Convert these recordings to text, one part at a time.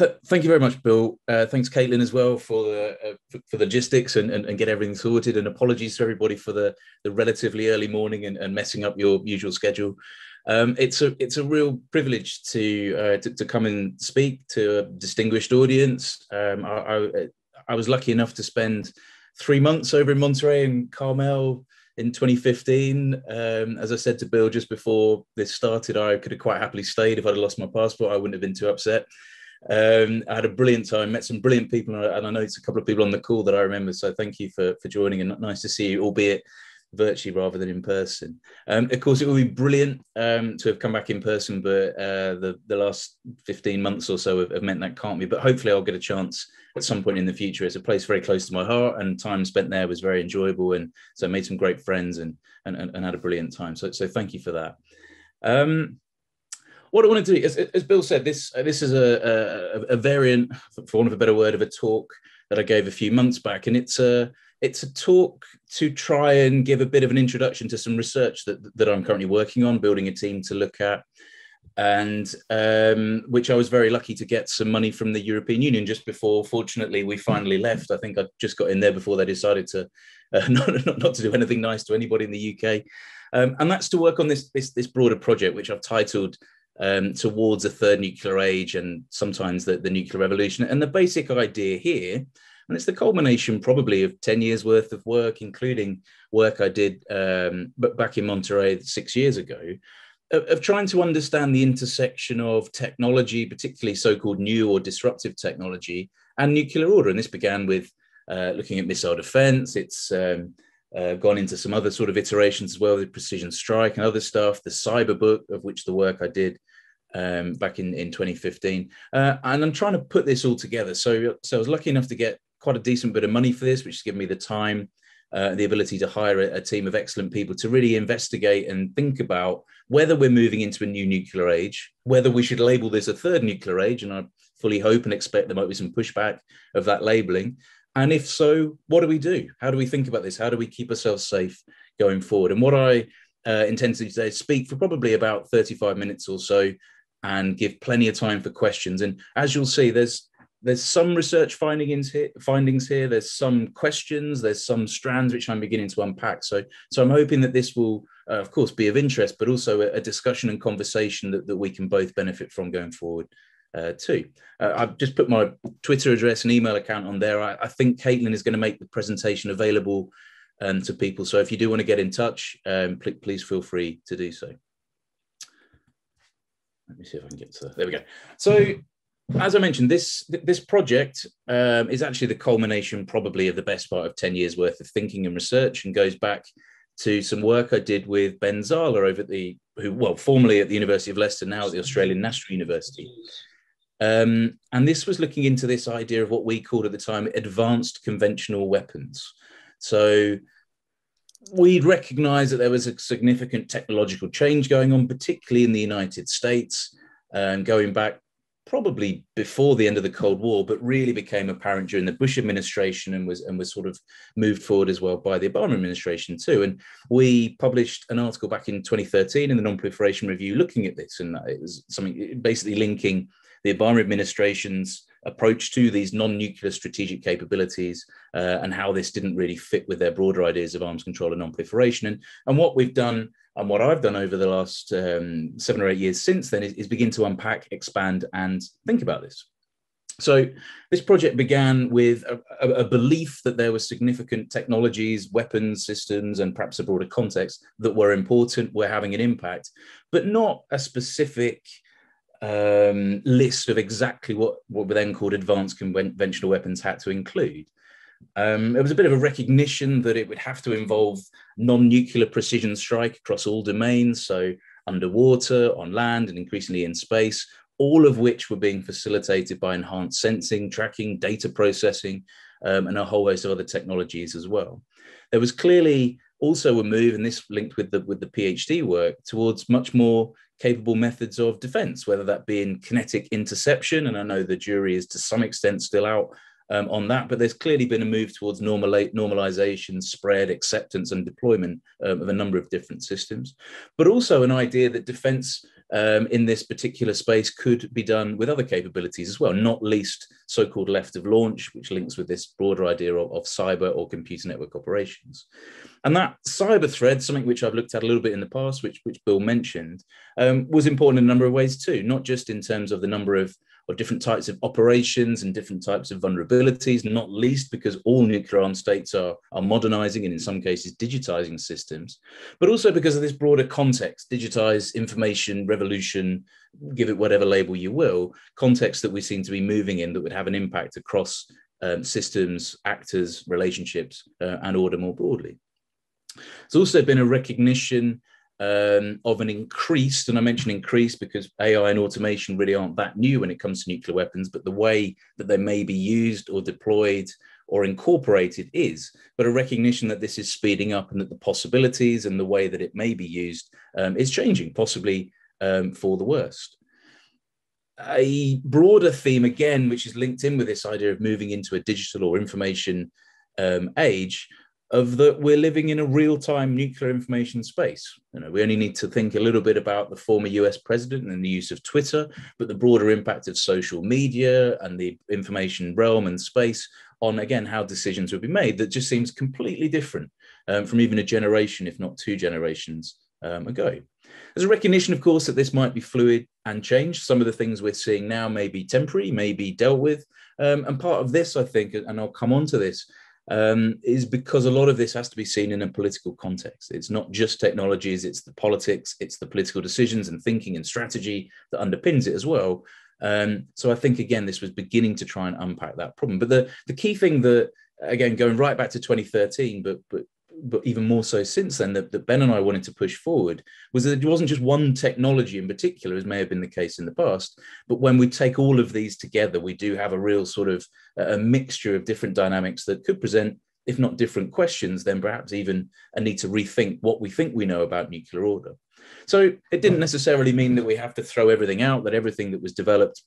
th- thank you very much, Bill. Uh, thanks, Caitlin, as well for the uh, for, logistics and, and, and, get everything sorted. And apologies to everybody for the the relatively early morning and, and messing up your usual schedule. Um, it's a it's a real privilege to, uh, to, to come and speak to a distinguished audience. Um, I, I, I was lucky enough to spend three months over in Monterey and Carmel in 2015. Um, as I said to Bill just before this started, I could have quite happily stayed if I'd lost my passport. I wouldn't have been too upset. Um, I had a brilliant time, met some brilliant people, and I know it's a couple of people on the call that I remember. So thank you for for joining, and nice to see you, albeit virtually rather than in person. Um, of course, it would be brilliant um, to have come back in person, but uh, the the last fifteen months or so have, have, meant that can't be. But hopefully, I'll get a chance at some point in the future. It's a place very close to my heart, and time spent there was very enjoyable, and so I made some great friends and and, and had a brilliant time. So so thank you for that. Um, what I want to do, as, as Bill said, this uh, this is a, a, a, variant, for want of a better word, of a talk that I gave a few months back, and it's a it's a talk to try and give a bit of an introduction to some research that that I'm currently working on, building a team to look at, and um, which I was very lucky to get some money from the European Union just before. Fortunately, we finally left. I think I just got in there before they decided to uh, not, not, not to do anything nice to anybody in the UK. Um, and that's to work on this, this, this broader project, which I've titled um, towards a third nuclear age and sometimes the, the nuclear revolution. And the basic idea here, and it's the culmination probably of 10 years worth of work, including work I did um, back in Monterey six years ago, of, of trying to understand the intersection of technology, particularly so called new or disruptive technology, and nuclear order. And this began with uh, looking at missile defense. It's um, uh, gone into some other sort of iterations as well, the precision strike and other stuff. The cyber book, of which the work I did um, back in, in 2015. Uh, and I'm trying to put this all together. So, so I was lucky enough to get quite a decent bit of money for this, which has given me the time, uh, the ability to hire a, a, team of excellent people to really investigate and think about whether we're moving into a new nuclear age, whether we should label this a third nuclear age. And I fully hope and expect there might be some pushback of that labeling. And if so, what do we do? How do we think about this? How do we keep ourselves safe going forward? And what I uh, intend to do today is speak for probably about 35 minutes or so and give plenty of time for questions. And as you'll see, there's there's some research findings here, findings here. There's some questions. There's some strands which I'm beginning to unpack. So, so I'm hoping that this will, uh, of course, be of interest, but also a, a, discussion and conversation that, that we can both benefit from going forward uh, too. Uh, I've just put my Twitter address and email account on there. I, I think Caitlin is going to make the presentation available um, to people. So if you do want to get in touch, um, pl- please feel free to do so. Let me see if I can get to there. We go. So, as I mentioned, this this project um, is actually the culmination, probably, of the best part of ten years worth of thinking and research, and goes back to some work I did with Ben Zala over at the who, well, formerly at the University of Leicester, now at the Australian National University. Um, and this was looking into this idea of what we called at the time advanced conventional weapons. So we'd recognize that there was a significant technological change going on, particularly in the United States, um, going back probably before the end of the Cold War, but really became apparent during the Bush administration and was and was sort of moved forward as well by the Obama administration too. And we published an article back in 2013 in the Non-Proliferation Review looking at this, and it was something basically linking the Obama administration's approach to these non-nuclear strategic capabilities uh, and how this didn't really fit with their broader ideas of arms control and non-proliferation. And, and what we've done and what I've done over the last um, seven or eight years since then is, is begin to unpack, expand, and think about this. So this project began with a, a, a, belief that there were significant technologies, weapons systems, and perhaps a broader context that were important, were having an impact, but not a specific um, list of exactly what, what were then called advanced conventional weapons had to include. Um, it was a bit of a recognition that it would have to involve non-nuclear precision strike across all domains, so underwater, on land, and increasingly in space, all of which were being facilitated by enhanced sensing, tracking, data processing, um, and a whole host of other technologies as well. There was clearly also a move, and this linked with the with the PhD work, towards much more capable methods of defense, whether that be in kinetic interception, and I know the jury is to some extent still out um, on that, but there's clearly been a move towards normal, normalization, spread, acceptance, and deployment um, of a number of different systems, but also an idea that defense um, in this particular space could be done with other capabilities as well, not least so-called left of launch, which links with this broader idea of, of cyber or computer network operations. And that cyber thread, something which I've looked at a little bit in the past, which, which Bill mentioned, um, was important in a number of ways too, not just in terms of the number of of different types of operations and different types of vulnerabilities, not least because all nuclear armed states are, are modernizing and in some cases digitizing systems, but also because of this broader context, digitize information revolution, give it whatever label you will, context that we seem to be moving in that would have an impact across um, systems, actors, relationships, uh, and order more broadly. There's also been a recognition um, of an increased, and I mention increased because AI and automation really aren't that new when it comes to nuclear weapons, but the way that they may be used or deployed or incorporated is, but a recognition that this is speeding up and that the possibilities and the way that it may be used um, is changing, possibly um, for the worst. A broader theme, again, which is linked in with this idea of moving into a digital or information um, age, of that we're living in a real-time nuclear information space. You know, we only need to think a little bit about the former US president and the use of Twitter, but the broader impact of social media and the information realm and space on, again, how decisions would be made that just seems completely different um, from even a generation, if not two generations um, ago. There's a recognition, of course, that this might be fluid and change. Some of the things we're seeing now may be temporary, may be dealt with. Um, and part of this, I think, and I'll come on to this, um, is because a lot of this has to be seen in a political context. It's not just technologies, it's the politics, it's the political decisions and thinking and strategy that underpins it as well. Um, so I think, again, this was beginning to try and unpack that problem. But the, the key thing that, again, going right back to 2013, but, but but even more so since then, that, that, Ben and I wanted to push forward was that it wasn't just one technology in particular, as may have been the case in the past, but when we take all of these together, we do have a real sort of a mixture of different dynamics that could present, if not different questions, then perhaps even a need to rethink what we think we know about nuclear order. So it didn't necessarily mean that we have to throw everything out, that everything that was developed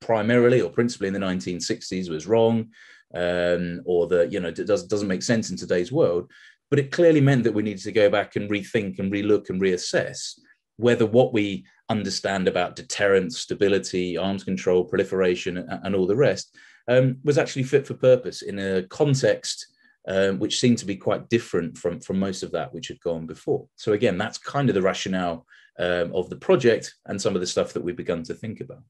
primarily or principally in the 1960s was wrong um, or that you know does, doesn't make sense in today's world but it clearly meant that we needed to go back and rethink and relook and reassess whether what we understand about deterrence, stability, arms control, proliferation, and, all the rest um, was actually fit for purpose in a context um, which seemed to be quite different from, from most of that which had gone before. So, again, that's kind of the rationale um, of the project and some of the stuff that we've begun to think about.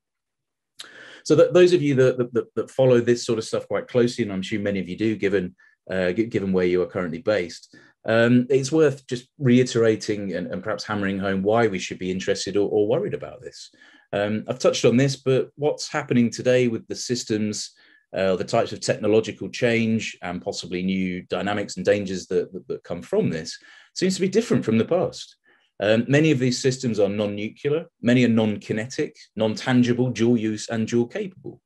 So, that those of you that, that, that follow this sort of stuff quite closely, and I'm sure many of you do, given uh, given where you are currently based. Um, it's worth just reiterating and, and, perhaps hammering home why we should be interested or, or worried about this. Um, I've touched on this, but what's happening today with the systems, uh, the types of technological change, and possibly new dynamics and dangers that, that, that come from this seems to be different from the past. Um, many of these systems are non nuclear, many are non kinetic, non tangible, dual use, and dual capable.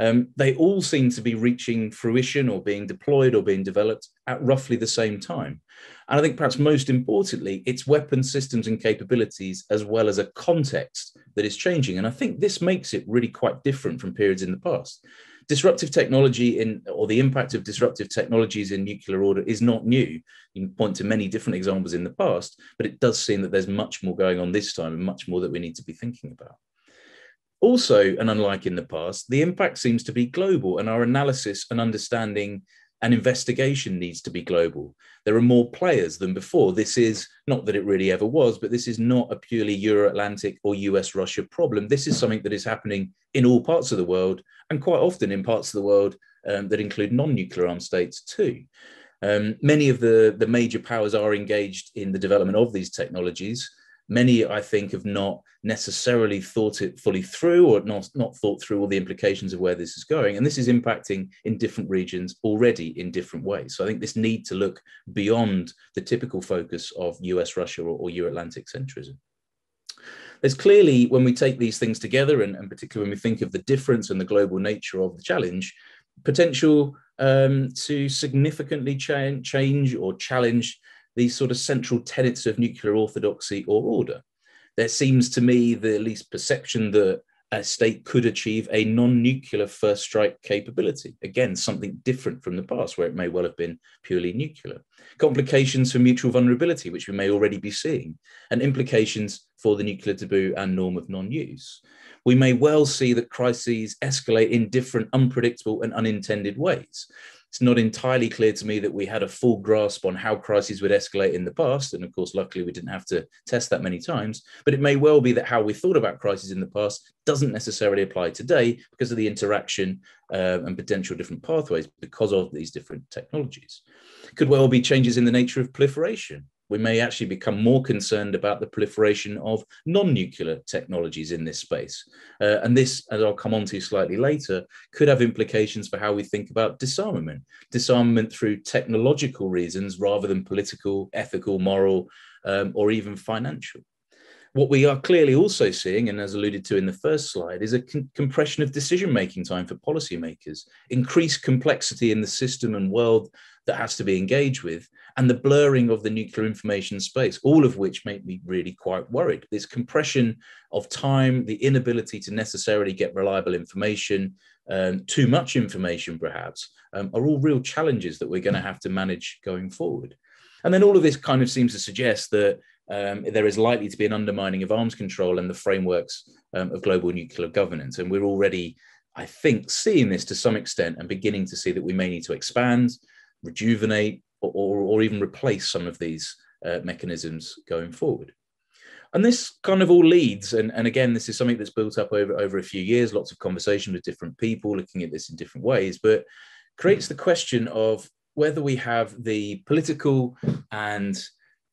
Um, they all seem to be reaching fruition or being deployed or being developed at roughly the same time. And I think perhaps most importantly, it's weapon systems and capabilities as well as a context that is changing. And I think this makes it really quite different from periods in the past. Disruptive technology in, or the impact of disruptive technologies in nuclear order is not new. You can point to many different examples in the past, but it does seem that there's much more going on this time and much more that we need to be thinking about. Also, and unlike in the past, the impact seems to be global, and our analysis and understanding and investigation needs to be global. There are more players than before. This is not that it really ever was, but this is not a purely Euro Atlantic or US Russia problem. This is something that is happening in all parts of the world, and quite often in parts of the world um, that include non nuclear armed states too. Um, many of the, the major powers are engaged in the development of these technologies many i think have not necessarily thought it fully through or not, not thought through all the implications of where this is going. And this is impacting in different regions already in different ways. So i think this need to look beyond the typical focus of us russia or, or euro-atlantic centrism. There's clearly when we take these things together and, and particularly when we think of the difference and the global nature of the challenge potential um, to significantly cha- change or challenge these sort of central tenets of nuclear orthodoxy or order. There seems to me the least perception that a state could achieve a non nuclear first strike capability. Again, something different from the past, where it may well have been purely nuclear. Complications for mutual vulnerability, which we may already be seeing, and implications for the nuclear taboo and norm of non use. We may well see that crises escalate in different, unpredictable, and unintended ways it's not entirely clear to me that we had a full grasp on how crises would escalate in the past. And of course, luckily, we didn't have to test that many times. But it may well be that how we thought about crises in the past doesn't necessarily apply today because of the interaction uh, and potential different pathways because of these different technologies. Could well be changes in the nature of proliferation we may actually become more concerned about the proliferation of non-nuclear technologies in this space. Uh, and this, as I'll come on to slightly later, could have implications for how we think about disarmament. Disarmament through technological reasons rather than political, ethical, moral, um, or even financial. What we are clearly also seeing, and as alluded to in the first slide, is a con- compression of decision making time for policymakers, increased complexity in the system and world that has to be engaged with, and the blurring of the nuclear information space, all of which make me really quite worried. This compression of time, the inability to necessarily get reliable information, um, too much information perhaps, um, are all real challenges that we're going to have to manage going forward. And then all of this kind of seems to suggest that um, there is likely to be an undermining of arms control and the frameworks um, of global nuclear governance. And we're already, I think, seeing this to some extent and beginning to see that we may need to expand, rejuvenate, or, or, or even replace some of these uh, mechanisms going forward. And this kind of all leads, and, and again, this is something that's built up over, over a few years, lots of conversation with different people looking at this in different ways, but creates the question of whether we have the political and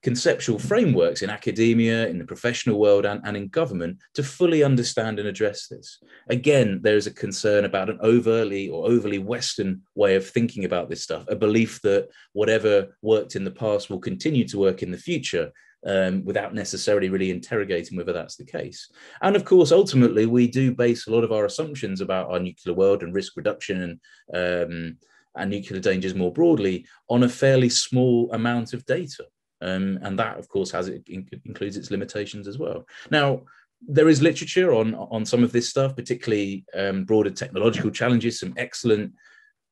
conceptual frameworks in academia, in the professional world, and, and in government to fully understand and address this. Again, there is a concern about an overly or overly Western way of thinking about this stuff, a belief that whatever worked in the past will continue to work in the future. Um, without necessarily really interrogating whether that's the case. And of course, ultimately, we do base a lot of our assumptions about our nuclear world and risk reduction and, um, and nuclear dangers more broadly on a fairly small amount of data. Um, and that, of course, has it includes its limitations as well. Now, there is literature on on some of this stuff, particularly um, broader technological challenges. Some excellent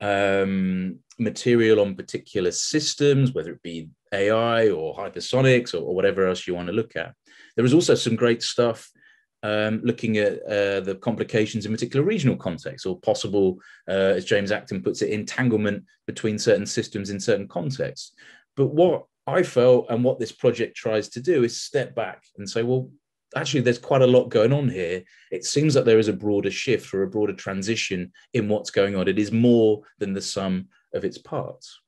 um, material on particular systems, whether it be AI or hypersonics or, or, whatever else you want to look at. There is also some great stuff um, looking at uh, the complications in particular regional contexts or possible, uh, as James Acton puts it, entanglement between certain systems in certain contexts. But what I felt, and what this project tries to do is step back and say, well, actually, there's quite a lot going on here. It seems that there is a broader shift or a broader transition in what's going on. It is more than the sum of its parts.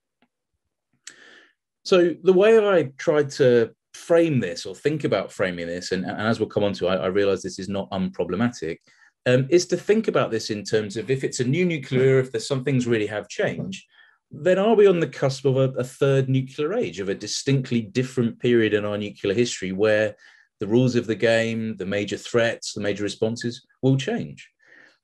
So, the way I tried to frame this or think about framing this, and, and as we'll come on to, I, I realize this is not unproblematic, um, is to think about this in terms of if it's a new nuclear, if there's some things really have changed, then are we on the cusp of a, a, third nuclear age, of a distinctly different period in our nuclear history where the rules of the game, the major threats, the major responses will change?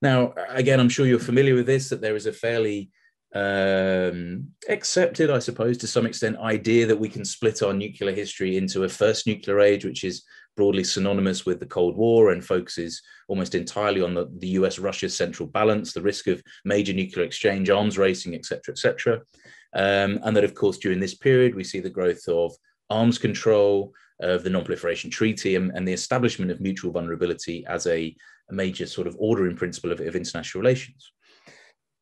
Now, again, I'm sure you're familiar with this, that there is a fairly um, accepted, I suppose, to some extent, idea that we can split our nuclear history into a first nuclear age, which is broadly synonymous with the Cold War and focuses almost entirely on the, the US Russia central balance, the risk of major nuclear exchange, arms racing, etc., etc. Um, and that, of course, during this period, we see the growth of arms control, of the Non Proliferation Treaty, and, and, the establishment of mutual vulnerability as a, a major sort of ordering principle of, of international relations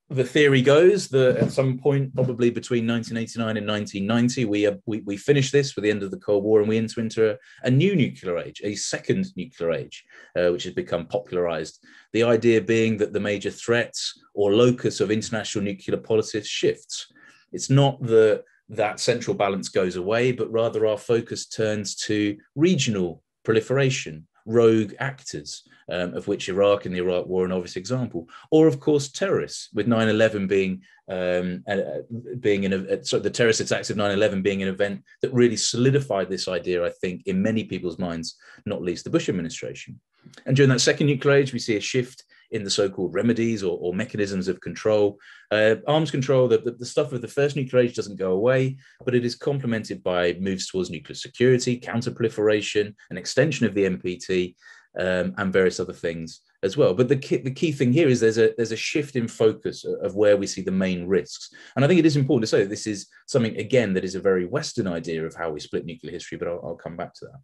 the theory goes that at some point, probably between 1989 and 1990, we, uh, we, we finish this with the end of the Cold War and we enter into a, a new nuclear age, a second nuclear age, uh, which has become popularized. The idea being that the major threats or locus of international nuclear politics shifts. It's not that that central balance goes away, but rather our focus turns to regional proliferation, rogue actors, um, of which Iraq and the Iraq War are an obvious example, or of course terrorists, with 9/11 being um, uh, being in a, the terrorist attacks of 9/11 being an event that really solidified this idea, I think, in many people's minds, not least the Bush administration. And during that second nuclear age, we see a shift in the so-called remedies or, or mechanisms of control. Uh, arms control, the, the, the, stuff of the first nuclear age doesn't go away, but it is complemented by moves towards nuclear security, counter-proliferation, an extension of the NPT, um, and various other things as well. But the key, the key thing here is there's a there's a shift in focus of where we see the main risks. And I think it is important to say that this is something again that is a very Western idea of how we split nuclear history. But I'll, I'll come back to that.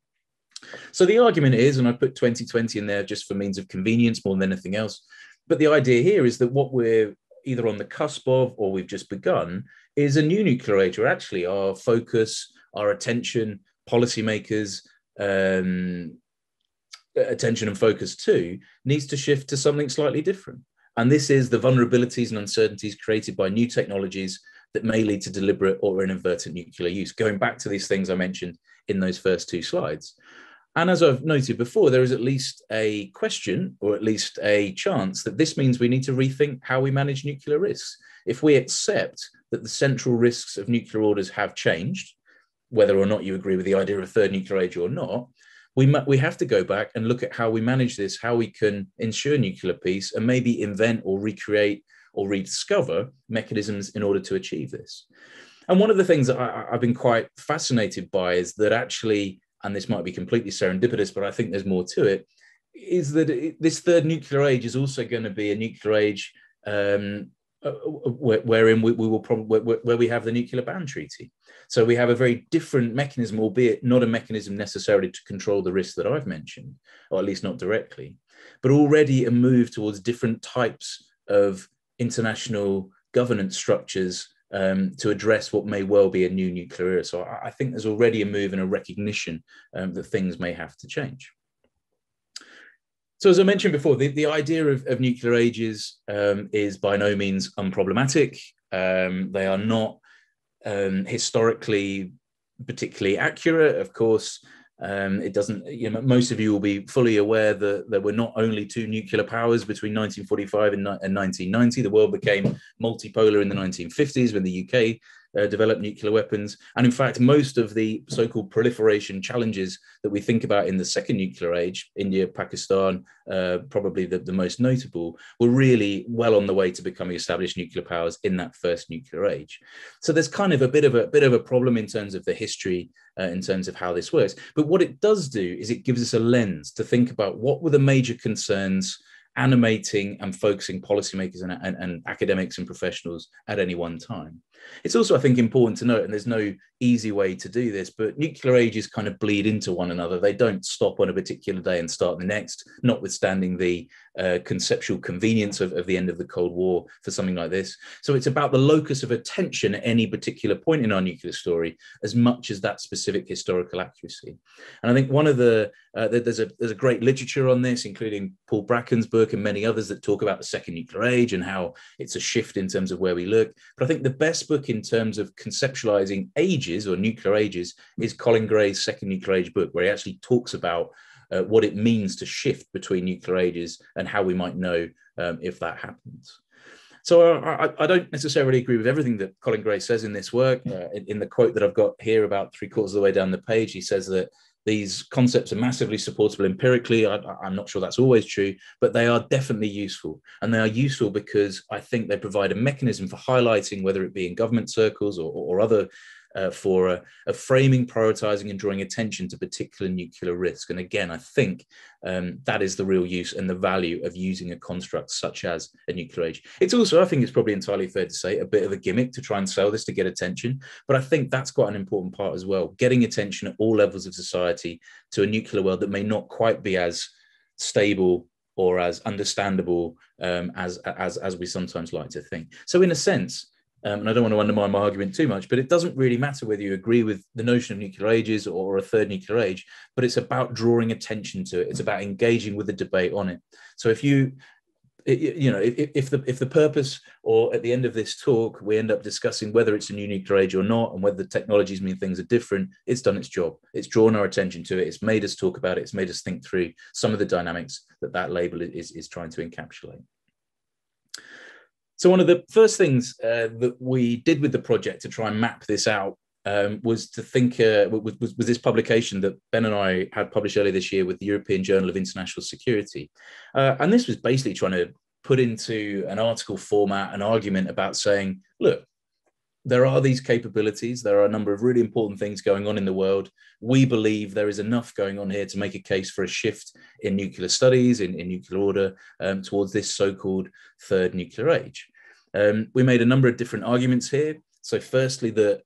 So the argument is, and I put 2020 in there just for means of convenience more than anything else. But the idea here is that what we're either on the cusp of or we've just begun is a new nuclear age where actually our focus, our attention, policymakers, um, attention and focus too needs to shift to something slightly different. And this is the vulnerabilities and uncertainties created by new technologies that may lead to deliberate or inadvertent nuclear use. Going back to these things I mentioned in those first two slides. And as I've noted before, there is at least a question or at least a chance that this means we need to rethink how we manage nuclear risks. If we accept that the central risks of nuclear orders have changed, whether or not you agree with the idea of a third nuclear age or not, we, we have to go back and look at how we manage this, how we can ensure nuclear peace, and maybe invent or recreate or rediscover mechanisms in order to achieve this. And one of the things that I, have been quite fascinated by is that actually, and this might be completely serendipitous, but I think there's more to it, is that it, this third nuclear age is also going to be a nuclear age um, uh, wherein we, we will probably where, where we have the nuclear ban treaty. So we have a very different mechanism, albeit not a mechanism necessarily to control the risks that I've mentioned, or at least not directly, but already a move towards different types of international governance structures um, to address what may well be a new nuclear era. So I, think there's already a move and a recognition um, that things may have to change. So as I mentioned before, the, the idea of, of nuclear ages um, is by no means unproblematic. Um, they are not um, historically particularly accurate. Of course, um, it doesn't, you know, most of you will be fully aware that there were not only two nuclear powers between 1945 and, and 1990. The world became multipolar in the 1950s when the UK uh, develop nuclear weapons. And in fact, most of the so called proliferation challenges that we think about in the second nuclear age, India, Pakistan, uh, probably the, the most notable, were really well on the way to becoming established nuclear powers in that first nuclear age. So there's kind of a bit of a bit of a problem in terms of the history, uh, in terms of how this works. But what it does do is it gives us a lens to think about what were the major concerns animating and focusing policymakers and, and, and, academics and professionals at any one time. It's also, I think, important to note, and there's no easy way to do this, but nuclear ages kind of bleed into one another. They don't stop on a particular day and start the next, notwithstanding the uh, conceptual convenience of, of the end of the Cold War for something like this. So it's about the locus of attention at any particular point in our nuclear story, as much as that specific historical accuracy. And I think one of the uh, there's a there's a great literature on this, including Paul Bracken's book and many others that talk about the second nuclear age and how it's a shift in terms of where we look. But I think the best book in terms of conceptualizing ages or nuclear ages is Colin Gray's second nuclear age book, where he actually talks about uh, what it means to shift between nuclear ages and how we might know um, if that happens. So I, I, don't necessarily agree with everything that Colin Gray says in this work. Uh, in, in, the quote that I've got here, about three quarters of the way down the page, he says that these concepts are massively supportable empirically. I, am not sure that's always true, but they are definitely useful. And they are useful because I think they provide a mechanism for highlighting, whether it be in government circles or, or other uh, for a, a, framing, prioritizing, and drawing attention to particular nuclear risk. And again, I think um, that is the real use and the value of using a construct such as a nuclear age. It's also, I think it's probably entirely fair to say, a bit of a gimmick to try and sell this to get attention. But I think that's quite an important part as well, getting attention at all levels of society to a nuclear world that may not quite be as stable or as understandable um, as, as, as we sometimes like to think. So in a sense, um, and I don't want to undermine my argument too much, but it doesn't really matter whether you agree with the notion of nuclear ages or a third nuclear age, but it's about drawing attention to it. It's about engaging with the debate on it. So if you you know, if, if the if the purpose or at the end of this talk we end up discussing whether it's a new nuclear age or not, and whether the technologies mean things are different, it's done its job. It's drawn our attention to it. It's made us talk about it. It's made us think through some of the dynamics that that label is is trying to encapsulate. So one of the first things uh, that we did with the project to try and map this out um, was to think uh, was, was, was, this publication that Ben and I had published earlier this year with the European Journal of International Security, uh, and this was basically trying to put into an article format an argument about saying, look, there are these capabilities. There are a number of really important things going on in the world. We believe there is enough going on here to make a case for a shift in nuclear studies, in, in nuclear order, um, towards this so called third nuclear age. Um, we made a number of different arguments here. So, firstly, that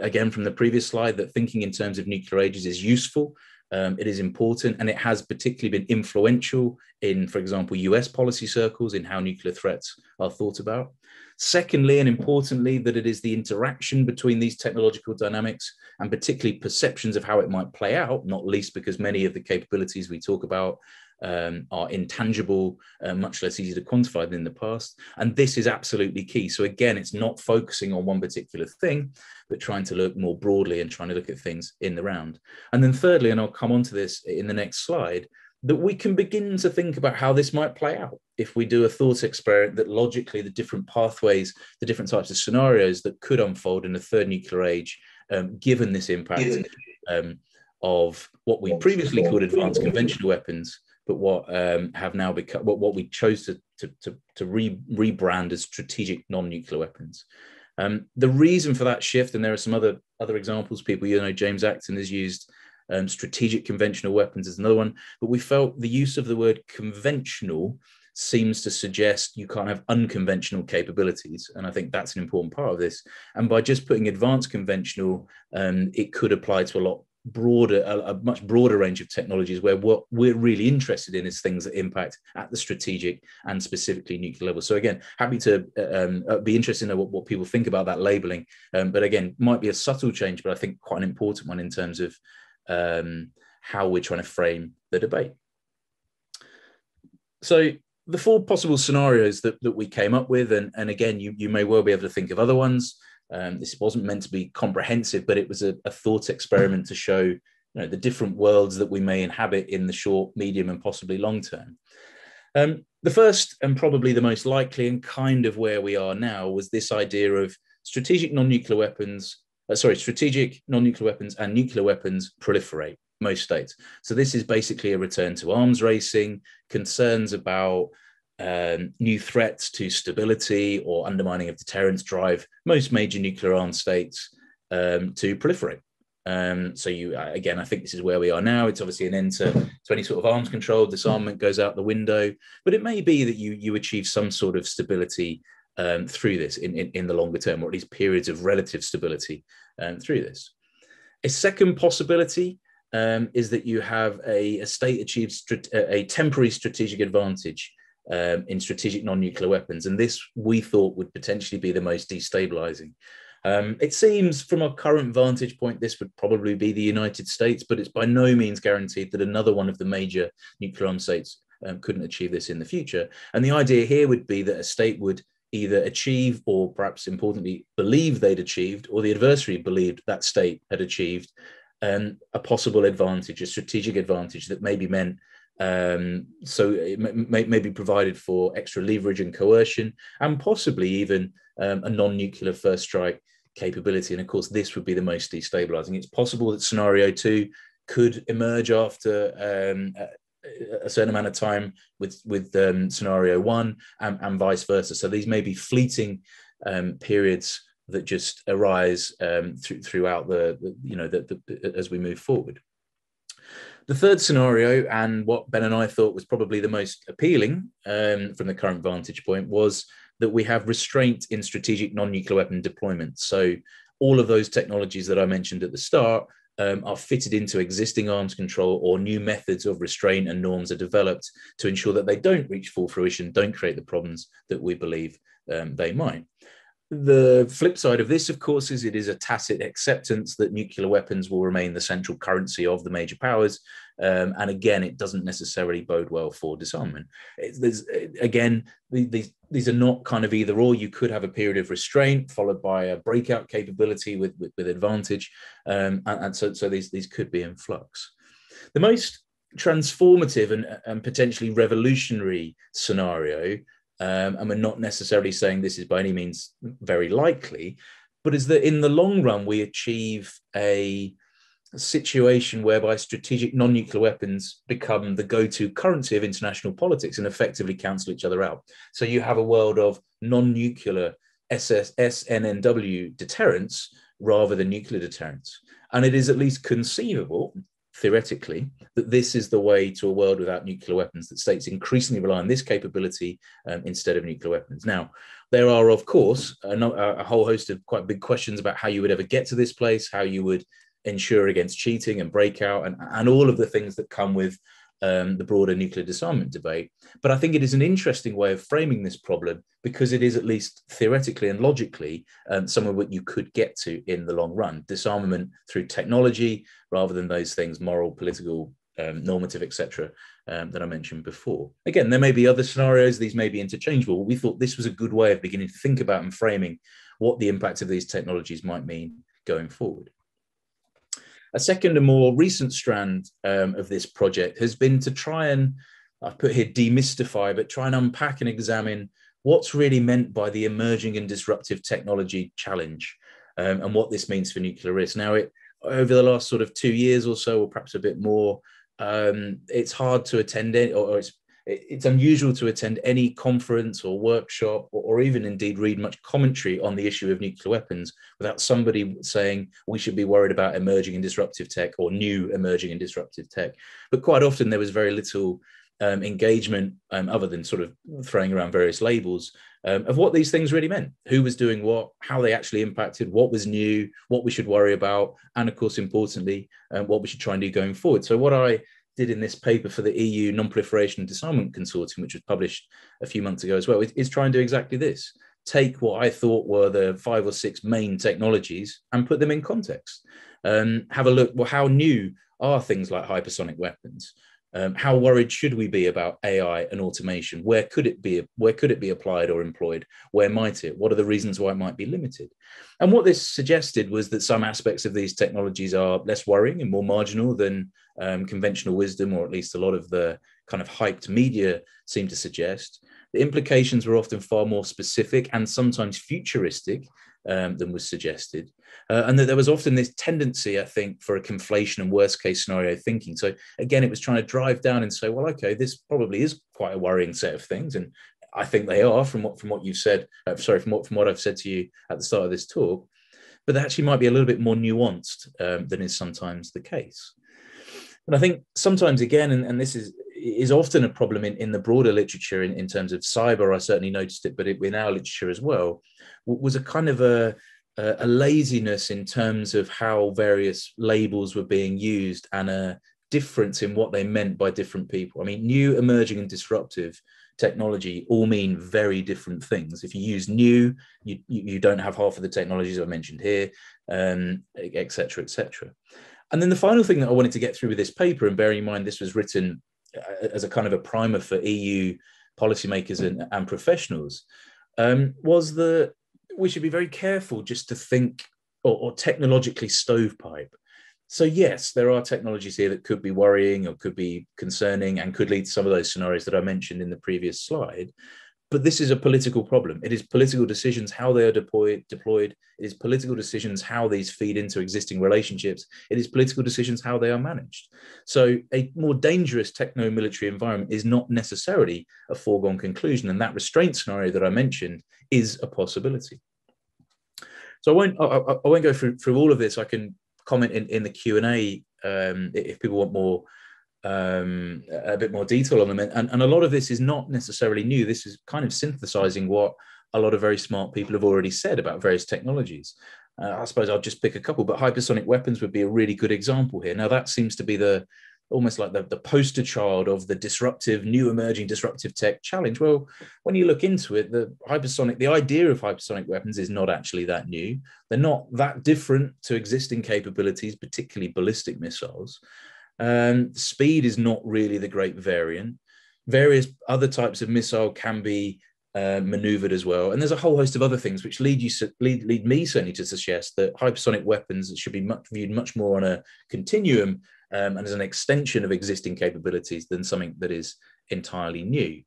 again from the previous slide, that thinking in terms of nuclear ages is useful. Um, it is important and it has particularly been influential in, for example, US policy circles in how nuclear threats are thought about. Secondly, and importantly, that it is the interaction between these technological dynamics and particularly perceptions of how it might play out, not least because many of the capabilities we talk about um, are intangible, uh, much less easy to quantify than in the past. And this is absolutely key. So, again, it's not focusing on one particular thing, but trying to look more broadly and trying to look at things in the round. And then, thirdly, and I'll come on to this in the next slide, that we can begin to think about how this might play out if we do a thought experiment that logically the different pathways, the different types of scenarios that could unfold in a third nuclear age, um, given this impact um, of what we previously called advanced conventional weapons, but what um, have now become what, what we chose to, to, to, to re, rebrand as strategic non-nuclear weapons. Um, the reason for that shift, and there are some other other examples, people you know, James Acton has used um, strategic conventional weapons is another one. But we felt the use of the word conventional seems to suggest you can't have unconventional capabilities. And I think that's an important part of this. And by just putting advanced conventional, um, it could apply to a lot broader, a, a, much broader range of technologies where what we're really interested in is things that impact at the strategic and specifically nuclear level. So again, happy to uh, um, uh, be interested in what, what people think about that labeling. Um, but again, might be a subtle change, but I think quite an important one in terms of um, how we're trying to frame the debate. So the four possible scenarios that, that we came up with, and, and again, you, you may well be able to think of other ones. Um, this wasn't meant to be comprehensive, but it was a, a thought experiment to show you know, the different worlds that we may inhabit in the short, medium, and possibly long term. Um, the first and probably the most likely and kind of where we are now was this idea of strategic non-nuclear weapons uh, sorry, strategic non-nuclear weapons and nuclear weapons proliferate most states. So this is basically a return to arms racing, concerns about um, new threats to stability or undermining of deterrence drive most major nuclear armed states um, to proliferate. Um, so you uh, again, I think this is where we are now. It's obviously an end to, to any sort of arms control. Disarmament goes out the window, but it may be that you you achieve some sort of stability um, through this in, in, in, the longer term, or at least periods of relative stability um, through this. A second possibility um, is that you have a, a state achieves a temporary strategic advantage um, in strategic non-nuclear weapons, and this we thought would potentially be the most destabilizing. Um, it seems from our current vantage point, this would probably be the United States, but it's by no means guaranteed that another one of the major nuclear armed states um, couldn't achieve this in the future. And the idea here would be that a state would either achieve or perhaps importantly believe they'd achieved or the adversary believed that state had achieved um, a possible advantage a strategic advantage that maybe meant um, so it may, may, be provided for extra leverage and coercion and possibly even um, a non-nuclear first strike capability. And of course this would be the most destabilizing. It's possible that scenario two could emerge after um, a certain amount of time with with um, scenario one and, and, vice versa. So these may be fleeting um, periods that just arise um, th- throughout the, the, you know the, the, as we move forward. The third scenario, and what Ben and I thought was probably the most appealing um, from the current vantage point, was that we have restraint in strategic non-nuclear weapon deployment. So all of those technologies that I mentioned at the start um, are fitted into existing arms control or new methods of restraint and norms are developed to ensure that they don't reach full fruition, don't create the problems that we believe um, they might. The flip side of this, of course, is it is a tacit acceptance that nuclear weapons will remain the central currency of the major powers. Um, and again, it doesn't necessarily bode well for disarmament. It, there's again, these these are not kind of either or. You could have a period of restraint followed by a breakout capability with with, with advantage, um, and, and so so these these could be in flux. The most transformative and, and potentially revolutionary scenario um, and we're not necessarily saying this is by any means very likely, but is that in the long run we achieve a situation whereby strategic non-nuclear weapons become the go-to currency of international politics and effectively cancel each other out. So you have a world of non-nuclear SS, SNNW deterrence rather than nuclear deterrence. And it is at least conceivable, theoretically, that this is the way to a world without nuclear weapons, that states increasingly rely on this capability um, instead of nuclear weapons. Now, there are, of course, a, a, whole host of quite big questions about how you would ever get to this place, how you would ensure against cheating and breakout, and, and all of the things that come with um, the broader nuclear disarmament debate. But I think it is an interesting way of framing this problem because it is, at least theoretically and logically, um, some of what you could get to in the long run disarmament through technology rather than those things, moral, political, um, normative, etc., um, that I mentioned before. Again, there may be other scenarios, these may be interchangeable. We thought this was a good way of beginning to think about and framing what the impact of these technologies might mean going forward. A second and more recent strand um, of this project has been to try and, I've put here demystify, but try and unpack and examine what's really meant by the emerging and disruptive technology challenge um, and what this means for nuclear risk. Now, it, over the last sort of two years or so, or perhaps a bit more, um, it's hard to attend it, or, or it's it's unusual to attend any conference or workshop or, or, even indeed read much commentary on the issue of nuclear weapons without somebody saying we should be worried about emerging and disruptive tech or new emerging and disruptive tech. But quite often there was very little um, engagement um, other than sort of throwing around various labels um, of what these things really meant, who was doing what, how they actually impacted, what was new, what we should worry about, and of course, importantly, um, what we should try and do going forward. So what I did in this paper for the EU Non-Proliferation and Disarmament Consortium, which was published a few months ago as well, is try and do exactly this. Take what I thought were the five or six main technologies and put them in context. Um, have a look, well, how new are things like hypersonic weapons? Um, how worried should we be about AI and automation? Where could it be? Where could it be applied or employed? Where might it? What are the reasons why it might be limited? And what this suggested was that some aspects of these technologies are less worrying and more marginal than um, conventional wisdom, or at least a lot of the kind of hyped media seem to suggest. The implications were often far more specific and sometimes futuristic um, than was suggested. Uh, and that there was often this tendency, I think, for a conflation and worst case scenario thinking. So again, it was trying to drive down and say, well, okay, this probably is quite a worrying set of things. And I think they are from what from what you've said, uh, sorry, from what from what I've said to you at the start of this talk, but they actually might be a little bit more nuanced um, than is sometimes the case. And I think sometimes again, and, and this is is often a problem in, in the broader literature in, in terms of cyber. I certainly noticed it, but it, in our literature as well, was a kind of a, a laziness in terms of how various labels were being used and a difference in what they meant by different people. I mean, new, emerging, and disruptive technology all mean very different things. If you use new, you, you don't have half of the technologies I mentioned here, um, et cetera, et cetera. And then the final thing that I wanted to get through with this paper, and bearing in mind this was written uh, as a kind of a primer for EU policymakers and, and professionals, um, was that we should be very careful just to think or, or technologically stovepipe. So yes, there are technologies here that could be worrying or could be concerning and could lead to some of those scenarios that I mentioned in the previous slide. But this is a political problem. It is political decisions how they are deployed. Deployed. It is political decisions how these feed into existing relationships. It is political decisions how they are managed. So a more dangerous techno-military environment is not necessarily a foregone conclusion, and that restraint scenario that I mentioned is a possibility. So I won't. I, I won't go through through all of this. I can comment in, in the Q and A um, if people want more um, a bit more detail on them. And, and a lot of this is not necessarily new. This is kind of synthesizing what a lot of very smart people have already said about various technologies. Uh, I suppose I'll just pick a couple, but hypersonic weapons would be a really good example here. Now, that seems to be the almost like the, the poster child of the disruptive, new emerging disruptive tech challenge. Well, when you look into it, the hypersonic, the idea of hypersonic weapons is not actually that new. They're not that different to existing capabilities, particularly ballistic missiles. Um, speed is not really the great variant. Various other types of missile can be uh, maneuvered as well, and there's a whole host of other things which lead you lead, lead me certainly to suggest that hypersonic weapons should be much, viewed much more on a continuum um, and as an extension of existing capabilities than something that is entirely new.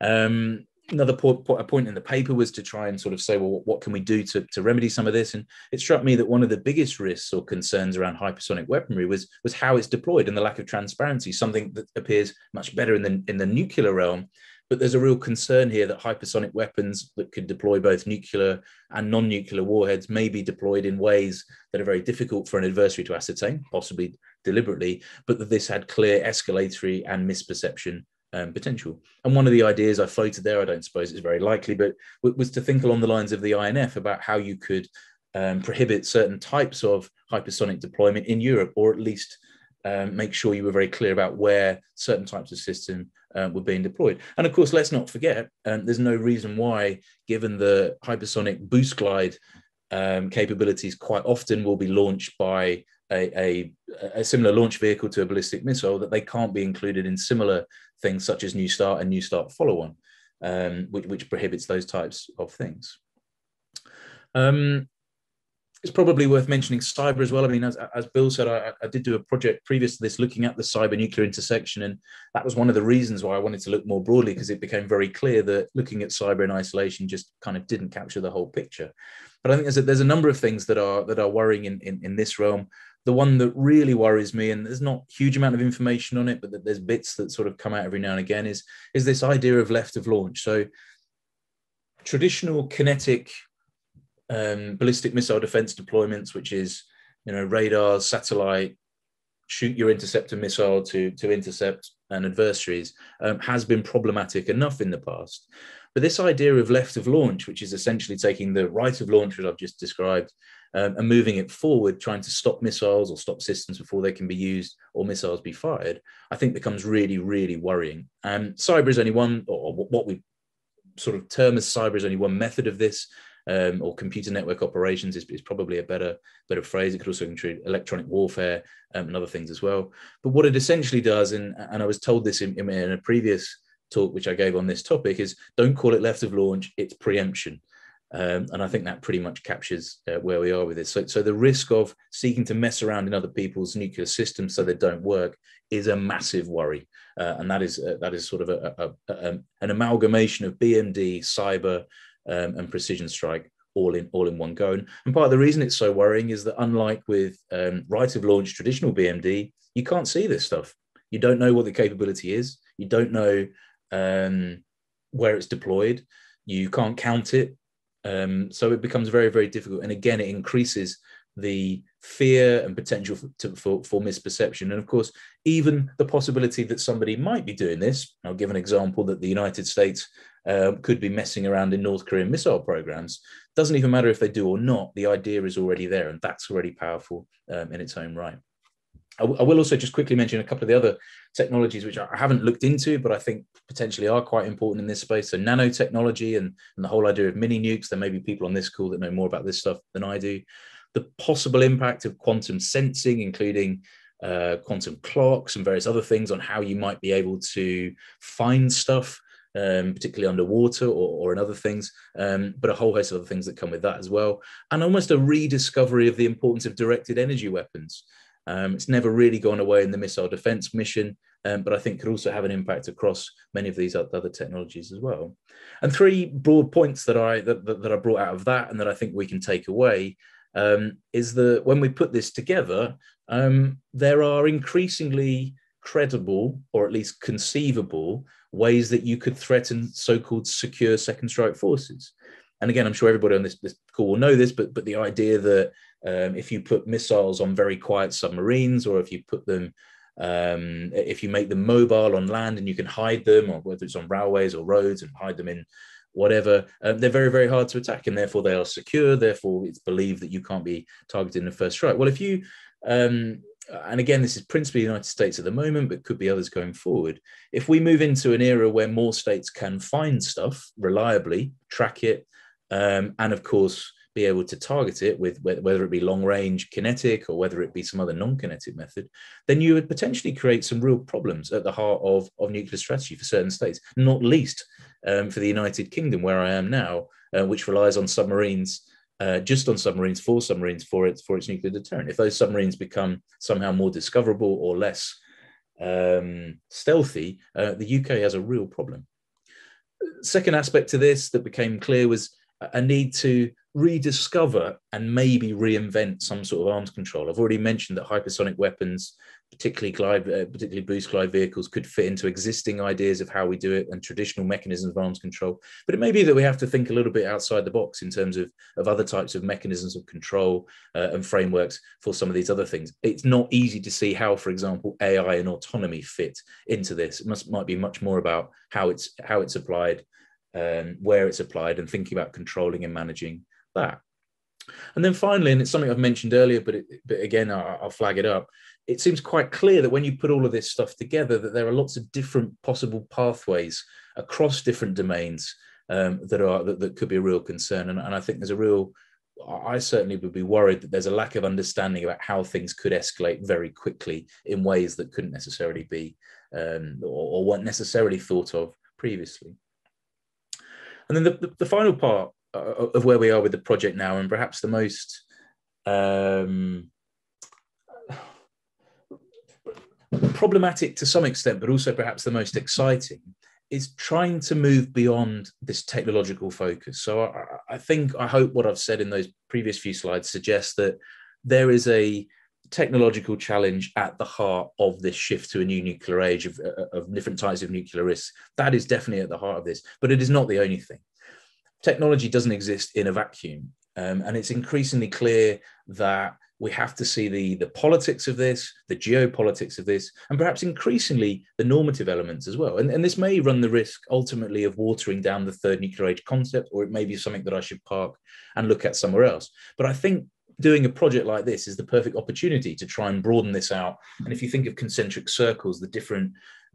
Um, another point, a point in the paper was to try and sort of say, well, what can we do to, to remedy some of this? And it struck me that one of the biggest risks or concerns around hypersonic weaponry was was how it's deployed and the lack of transparency. Something that appears much better in the in the nuclear realm, but there's a real concern here that hypersonic weapons that could deploy both nuclear and non-nuclear warheads may be deployed in ways that are very difficult for an adversary to ascertain, possibly deliberately, but that this had clear escalatory and misperception um, potential. And one of the ideas I floated there, I don't suppose it's very likely, but was to think along the lines of the INF about how you could um, prohibit certain types of hypersonic deployment in Europe, or at least um, make sure you were very clear about where certain types of system uh, were being deployed. And of course, let's not forget, um, there's no reason why, given the hypersonic boost glide um, capabilities, quite often will be launched by a, a, a, similar launch vehicle to a ballistic missile, that they can't be included in similar things such as New Start and New Start follow on, um, which, which, prohibits those types of things. Um, it's probably worth mentioning cyber as well. I mean, as, as Bill said, I, I, did do a project previous to this looking at the cyber nuclear intersection. And that was one of the reasons why I wanted to look more broadly, because it became very clear that looking at cyber in isolation just kind of didn't capture the whole picture. But I think there's a, there's a number of things that are that are worrying in, in, in this realm. The one that really worries me, and there's not huge amount of information on it, but that there's bits that sort of come out every now and again, is, is this idea of left of launch. So traditional kinetic um, ballistic missile defense deployments, which is you know radars, satellite, shoot your interceptor missile to to intercept an adversaries, um, has been problematic enough in the past. But this idea of left of launch, which is essentially taking the right of launch, which I've just described, um, and moving it forward, trying to stop missiles or stop systems before they can be used or missiles be fired, I think becomes really, really worrying. And cyber is only one, or what we sort of term as cyber is only one method of this um, or computer network operations is, is, probably a better better phrase. It could also include electronic warfare um, and other things as well. But what it essentially does, and, and I was told this in, in a previous talk which I gave on this topic, is don't call it left of launch, it's preemption. Um, and I think that pretty much captures uh, where we are with this. So, so the risk of seeking to mess around in other people's nuclear systems so they don't work is a massive worry, uh, and that is uh, that is sort of a, a, a, an amalgamation of BMD, cyber, um, and precision strike all in all in one go. And, and, part of the reason it's so worrying is that unlike with um, right of launch traditional BMD, you can't see this stuff. You don't know what the capability is. You don't know um, where it's deployed. You can't count it. Um, so it becomes very very difficult. And again, it increases the fear and potential for, to, for, for, misperception. And of course, even the possibility that somebody might be doing this. I'll give an example that the United States uh, could be messing around in North Korean missile programs. Doesn't even matter if they do or not, the idea is already there, and that's already powerful um, in its own right. I, will also just quickly mention a couple of the other technologies which I haven't looked into, but I think potentially are quite important in this space. So nanotechnology and, and the whole idea of mini nukes. There may be people on this call that know more about this stuff than I do. The possible impact of quantum sensing, including uh, quantum clocks and various other things on how you might be able to find stuff um, particularly underwater or, or in other things, um, but a whole host of other things that come with that as well. And almost a rediscovery of the importance of directed energy weapons. Um, it's never really gone away in the missile defense mission, um, but I think could also have an impact across many of these other technologies as well. And three broad points that I that, that I brought out of that and that I think we can take away um, is that when we put this together, um, there are increasingly credible or at least conceivable ways that you could threaten so-called secure second strike forces. And again, I'm sure everybody on this, this call will know this, but but the idea that um, if you put missiles on very quiet submarines, or if you put them, um, if you make them mobile on land and you can hide them, or whether it's on railways or roads and hide them in whatever, um, they're very very hard to attack, and therefore they are secure. Therefore, it's believed that you can't be targeted in the first strike. Well, if you um, and again, this is principally the United States at the moment, but could be others going forward. If we move into an era where more states can find stuff reliably, track it, um, and of course, be able to target it with whether it be long range kinetic or whether it be some other non kinetic method, then you would potentially create some real problems at the heart of, of nuclear strategy for certain states, not least um, for the United Kingdom, where I am now, uh, which relies on submarines uh, just on submarines, for submarines for its for its nuclear deterrent. If those submarines become somehow more discoverable or less um, stealthy, uh, the UK has a real problem. Second aspect to this that became clear was a need to rediscover and maybe reinvent some sort of arms control. I've already mentioned that hypersonic weapons, particularly glide, uh, particularly boost glide vehicles, could fit into existing ideas of how we do it and traditional mechanisms of arms control. But it may be that we have to think a little bit outside the box in terms of, of other types of mechanisms of control uh, and frameworks for some of these other things. It's not easy to see how, for example, AI and autonomy fit into this. It must might be much more about how it's how it's applied, um, where it's applied, and thinking about controlling and managing that. And then finally, and it's something I've mentioned earlier, but, it, but again, I'll, I'll flag it up. It seems quite clear that when you put all of this stuff together, that there are lots of different possible pathways across different domains um, that are that, that, could be a real concern. And, and I think there's a real I certainly would be worried that there's a lack of understanding about how things could escalate very quickly in ways that couldn't necessarily be um, or, or, weren't necessarily thought of previously. And then the, the, the final part of where we are with the project now, and perhaps the most um, problematic to some extent, but also perhaps the most exciting, is trying to move beyond this technological focus. So I, I, think, I hope what I've said in those previous few slides suggests that there is a technological challenge at the heart of this shift to a new nuclear age of, of different types of nuclear risks. That is definitely at the heart of this, but it is not the only thing technology doesn't exist in a vacuum. Um, and it's increasingly clear that we have to see the, the politics of this, the geopolitics of this, and perhaps increasingly the normative elements as well. And, and this may run the risk ultimately of watering down the third nuclear age concept, or it may be something that I should park and look at somewhere else. But I think doing a project like this is the perfect opportunity to try and broaden this out. And if you think of concentric circles, the different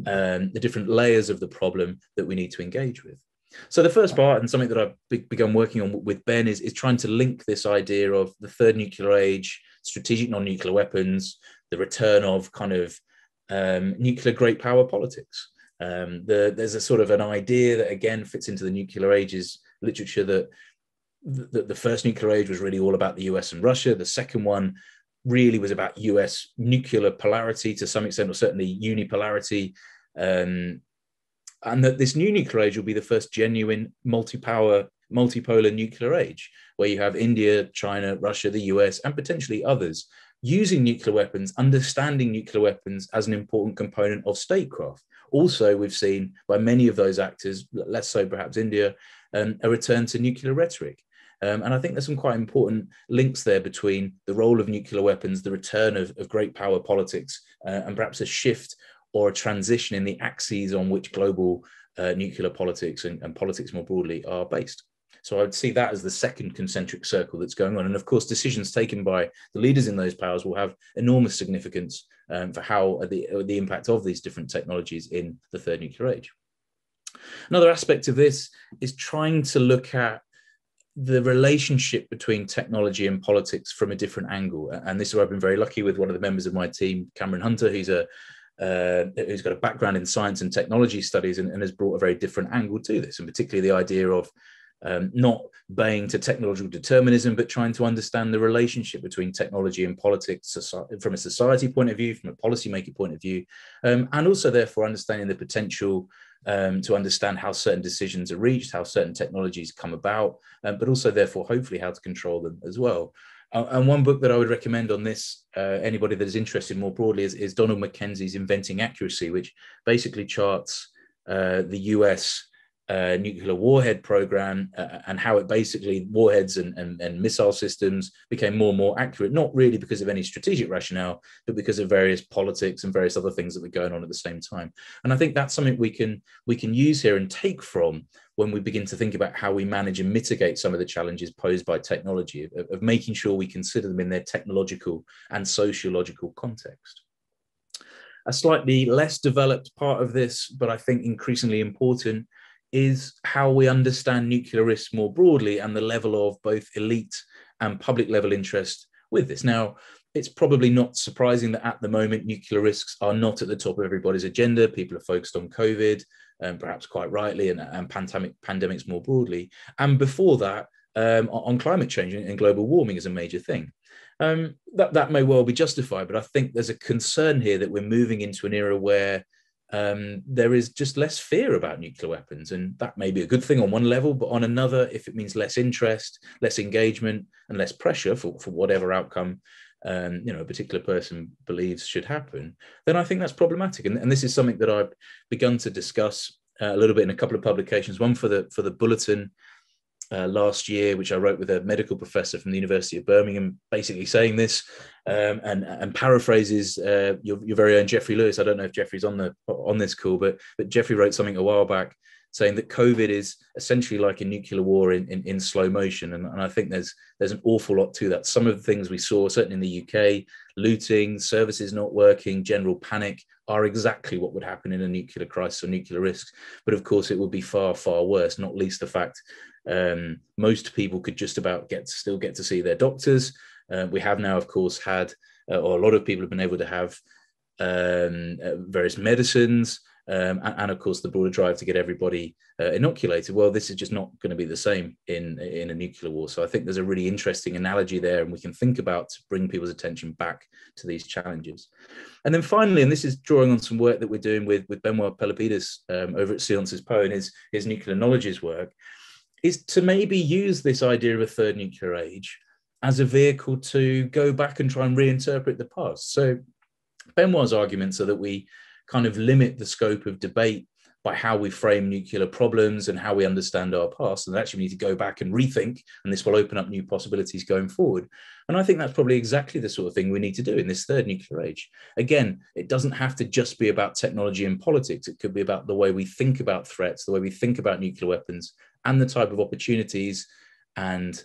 um, the different layers of the problem that we need to engage with. So the first part, and something that I've begun working on with Ben, is, is trying to link this idea of the third nuclear age, strategic non-nuclear weapons, the return of kind of um, nuclear great power politics. Um, the, there's a sort of an idea that again fits into the nuclear ages literature that the, the first nuclear age was really all about the US and Russia. The second one really was about US nuclear polarity to some extent, or certainly unipolarity. Um, and that this new nuclear age will be the first genuine multi-power multipolar nuclear age where you have india china russia the us and potentially others using nuclear weapons understanding nuclear weapons as an important component of statecraft. Also we've seen by many of those actors less so perhaps india um, a return to nuclear rhetoric. Um, and I think there's some quite important links there between the role of nuclear weapons, the return of, of great power politics, uh, and perhaps a shift or a transition in the axes on which global uh, nuclear politics and, and, politics more broadly are based. So I would see that as the second concentric circle that's going on. And of course, decisions taken by the leaders in those powers will have enormous significance um, for how the, the impact of these different technologies in the third nuclear age. Another aspect of this is trying to look at the relationship between technology and politics from a different angle. And this is where I've been very lucky with one of the members of my team, Cameron Hunter, who's a uh, who's got a background in science and technology studies and, and, has brought a very different angle to this, and particularly the idea of um, not baying to technological determinism, but trying to understand the relationship between technology and politics from a society point of view, from a policymaker point of view, um, and also therefore understanding the potential um, to understand how certain decisions are reached, how certain technologies come about, um, but also therefore hopefully how to control them as well. Uh, and one book that I would recommend on this, uh, anybody that is interested more broadly, is, is, Donald Mackenzie's Inventing Accuracy, which basically charts uh, the US uh, nuclear warhead program uh, and how it basically warheads and, and, and, missile systems became more and more accurate, not really because of any strategic rationale, but because of various politics and various other things that were going on at the same time. And I think that's something we can we can use here and take from when we begin to think about how we manage and mitigate some of the challenges posed by technology, of, of making sure we consider them in their technological and sociological context. A slightly less developed part of this, but I think increasingly important, is how we understand nuclear risks more broadly and the level of both elite and public level interest with this. Now, it's probably not surprising that at the moment nuclear risks are not at the top of everybody's agenda. People are focused on COVID, and um, perhaps quite rightly, and, and pandemic pandemics more broadly. And before that, um, on climate change and global warming is a major thing. Um, that that may well be justified, but I think there's a concern here that we're moving into an era where um, there is just less fear about nuclear weapons. And that may be a good thing on one level, but on another, if it means less interest, less engagement, and less pressure for, for whatever outcome um, you know a particular person believes should happen, then I think that's problematic. And, and this is something that I've begun to discuss uh, a little bit in a couple of publications. One for the for the bulletin uh, last year, which I wrote with a medical professor from the University of Birmingham, basically saying this um, and, and paraphrases uh, your, your very own Jeffrey Lewis. I don't know if Jeffrey's on the on this call, but but Jeffrey wrote something a while back saying that COVID is essentially like a nuclear war in, in, in slow motion. And, and, I think there's there's an awful lot to that. Some of the things we saw, certainly in the UK, looting, services not working, general panic, are exactly what would happen in a nuclear crisis or nuclear risks. But of course, it would be far, far worse, not least the fact um, most people could just about get still get to see their doctors. Uh, we have now, of course, had, uh, or a lot of people have been able to have um, uh, various medicines. Um, and, and, of course the broader drive to get everybody uh, inoculated. Well, this is just not going to be the same in in a nuclear war. So I think there's a really interesting analogy there, and we can think about to bring people's attention back to these challenges. And then finally, and this is drawing on some work that we're doing with with Benoit Pelopidas um, over at Sciences Po and his his nuclear knowledges work, is to maybe use this idea of a third nuclear age as a vehicle to go back and try and reinterpret the past. So Benoit's arguments are that we kind of limit the scope of debate by how we frame nuclear problems and how we understand our past. And actually, we need to go back and rethink, and this will open up new possibilities going forward. And I think that's probably exactly the sort of thing we need to do in this third nuclear age. Again, it doesn't have to just be about technology and politics, it could be about the way we think about threats, the way we think about nuclear weapons, and the type of opportunities and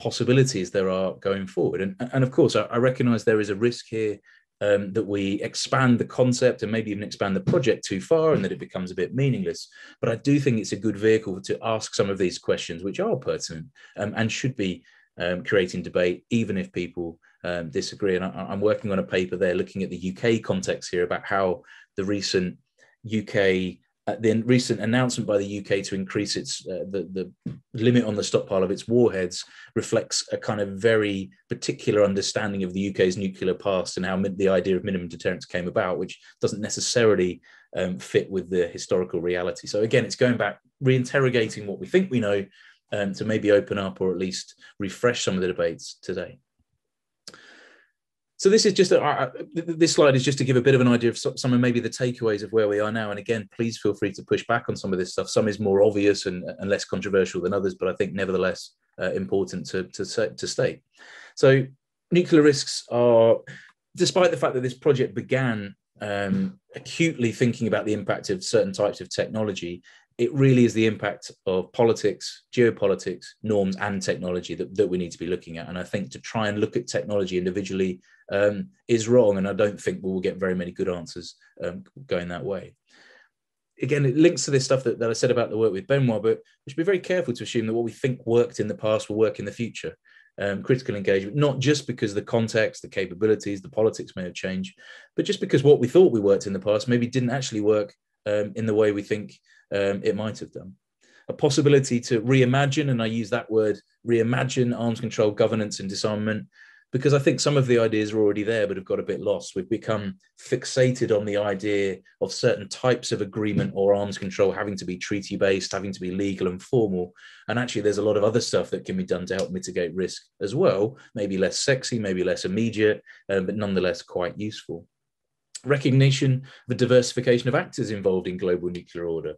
possibilities there are going forward. And, and of course, I, I recognize there is a risk here um, that we expand the concept and maybe even expand the project too far and that it becomes a bit meaningless. But I do think it's a good vehicle to ask some of these questions, which are pertinent um, and should be um, creating debate, even if people um, disagree. And I, am working on a paper there looking at the UK context here about how the recent UK uh, the recent announcement by the UK to increase its uh, the, the limit on the stockpile of its warheads reflects a kind of very particular understanding of the UK's nuclear past and how the idea of minimum deterrence came about, which doesn't necessarily um, fit with the historical reality. So again, it's going back, reinterrogating what we think we know, um, to maybe open up or at least refresh some of the debates today. So this is just uh, this slide is just to give a bit of an idea of some of maybe the takeaways of where we are now. And again, please feel free to push back on some of this stuff. Some is more obvious and, and less controversial than others, but I think nevertheless uh, important to, to, to state. So nuclear risks are, despite the fact that this project began um, acutely thinking about the impact of certain types of technology, it really is the impact of politics, geopolitics, norms, and technology that, that we need to be looking at. And I think to try and look at technology individually um, is wrong. And I don't think we will get very many good answers um, going that way. Again, it links to this stuff that, that I said about the work with Benoit, but we should be very careful to assume that what we think worked in the past will work in the future. Um, critical engagement, not just because the context, the capabilities, the politics may have changed, but just because what we thought we worked in the past maybe didn't actually work um, in the way we think um, it might have done. A possibility to reimagine, and I use that word reimagine arms control, governance, and disarmament because I think some of the ideas are already there, but have got a bit lost. We've become fixated on the idea of certain types of agreement or arms control having to be treaty based, having to be legal and formal. And actually, there's a lot of other stuff that can be done to help mitigate risk as well, maybe less sexy, maybe less immediate, um, but nonetheless quite useful. Recognition, the diversification of actors involved in global nuclear order.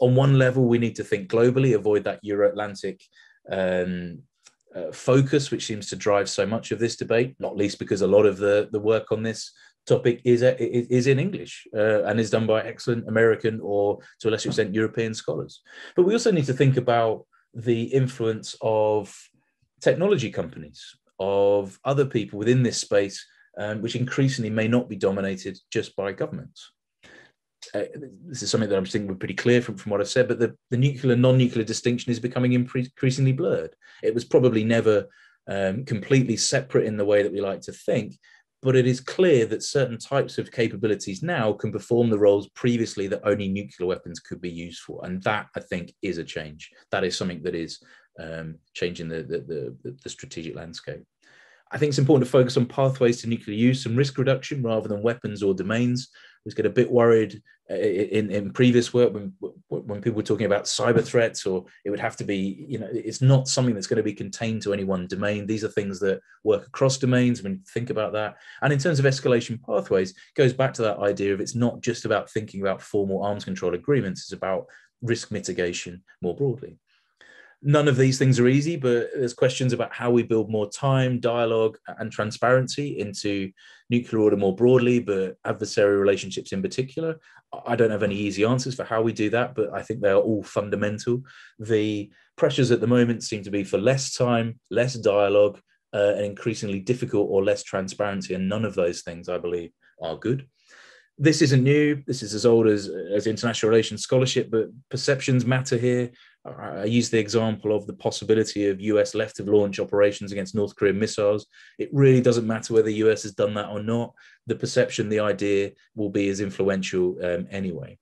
On one level, we need to think globally, avoid that Euro Atlantic um, uh, focus, which seems to drive so much of this debate, not least because a lot of the, the work on this topic is, uh, is in English uh, and is done by excellent American or to a lesser extent European scholars. But we also need to think about the influence of technology companies, of other people within this space, um, which increasingly may not be dominated just by governments uh, this is something that I'm thinking we're pretty clear from, from what I've said, but the, the nuclear non-nuclear distinction is becoming increasingly blurred. It was probably never um, completely separate in the way that we like to think, but it is clear that certain types of capabilities now can perform the roles previously that only nuclear weapons could be used for. And that, I think, is a change. That is something that is um, changing the, the, the, the strategic landscape. I think it's important to focus on pathways to nuclear use and risk reduction rather than weapons or domains. I was get a bit worried uh, in, in previous work when when people were talking about cyber threats or it would have to be you know it's not something that's going to be contained to any one domain. These are things that work across domains when you think about that. And in terms of escalation pathways it goes back to that idea of it's not just about thinking about formal arms control agreements it's about risk mitigation more broadly none of these things are easy, but there's questions about how we build more time, dialogue, and transparency into nuclear order more broadly, but adversary relationships in particular. I don't have any easy answers for how we do that, but I think they are all fundamental. The pressures at the moment seem to be for less time, less dialogue, uh, and increasingly difficult or less transparency. And none of those things, I believe, are good this isn't new. This is as old as, as international relations scholarship, but perceptions matter here. I use the example of the possibility of US left of launch operations against North Korean missiles. It really doesn't matter whether the US has done that or not. The perception, the idea will be as influential um, anyway.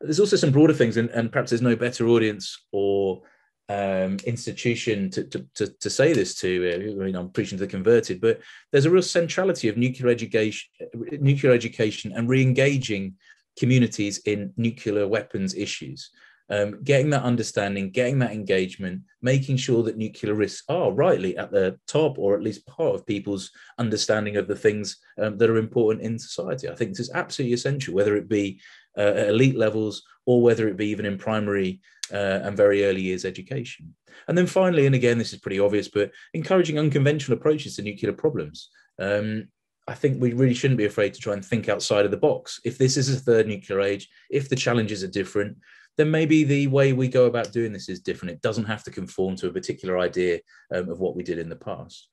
There's also some broader things, and, and perhaps there's no better audience or um, institution to, to, to, to, say this to. Uh, I mean, I'm preaching to the converted, but there's a real centrality of nuclear education, nuclear education, and re-engaging communities in nuclear weapons issues um, getting that understanding, getting that engagement, making sure that nuclear risks are rightly at the top or at least part of people's understanding of the things um, that are important in society. I think this is absolutely essential, whether it be uh, at elite levels or whether it be even in primary uh, and very early years education. And then finally, and again, this is pretty obvious, but encouraging unconventional approaches to nuclear problems. Um, I think we really shouldn't be afraid to try and think outside of the box. If this is a third nuclear age, if the challenges are different, then maybe the way we go about doing this is different. It doesn't have to conform to a particular idea um, of what we did in the past.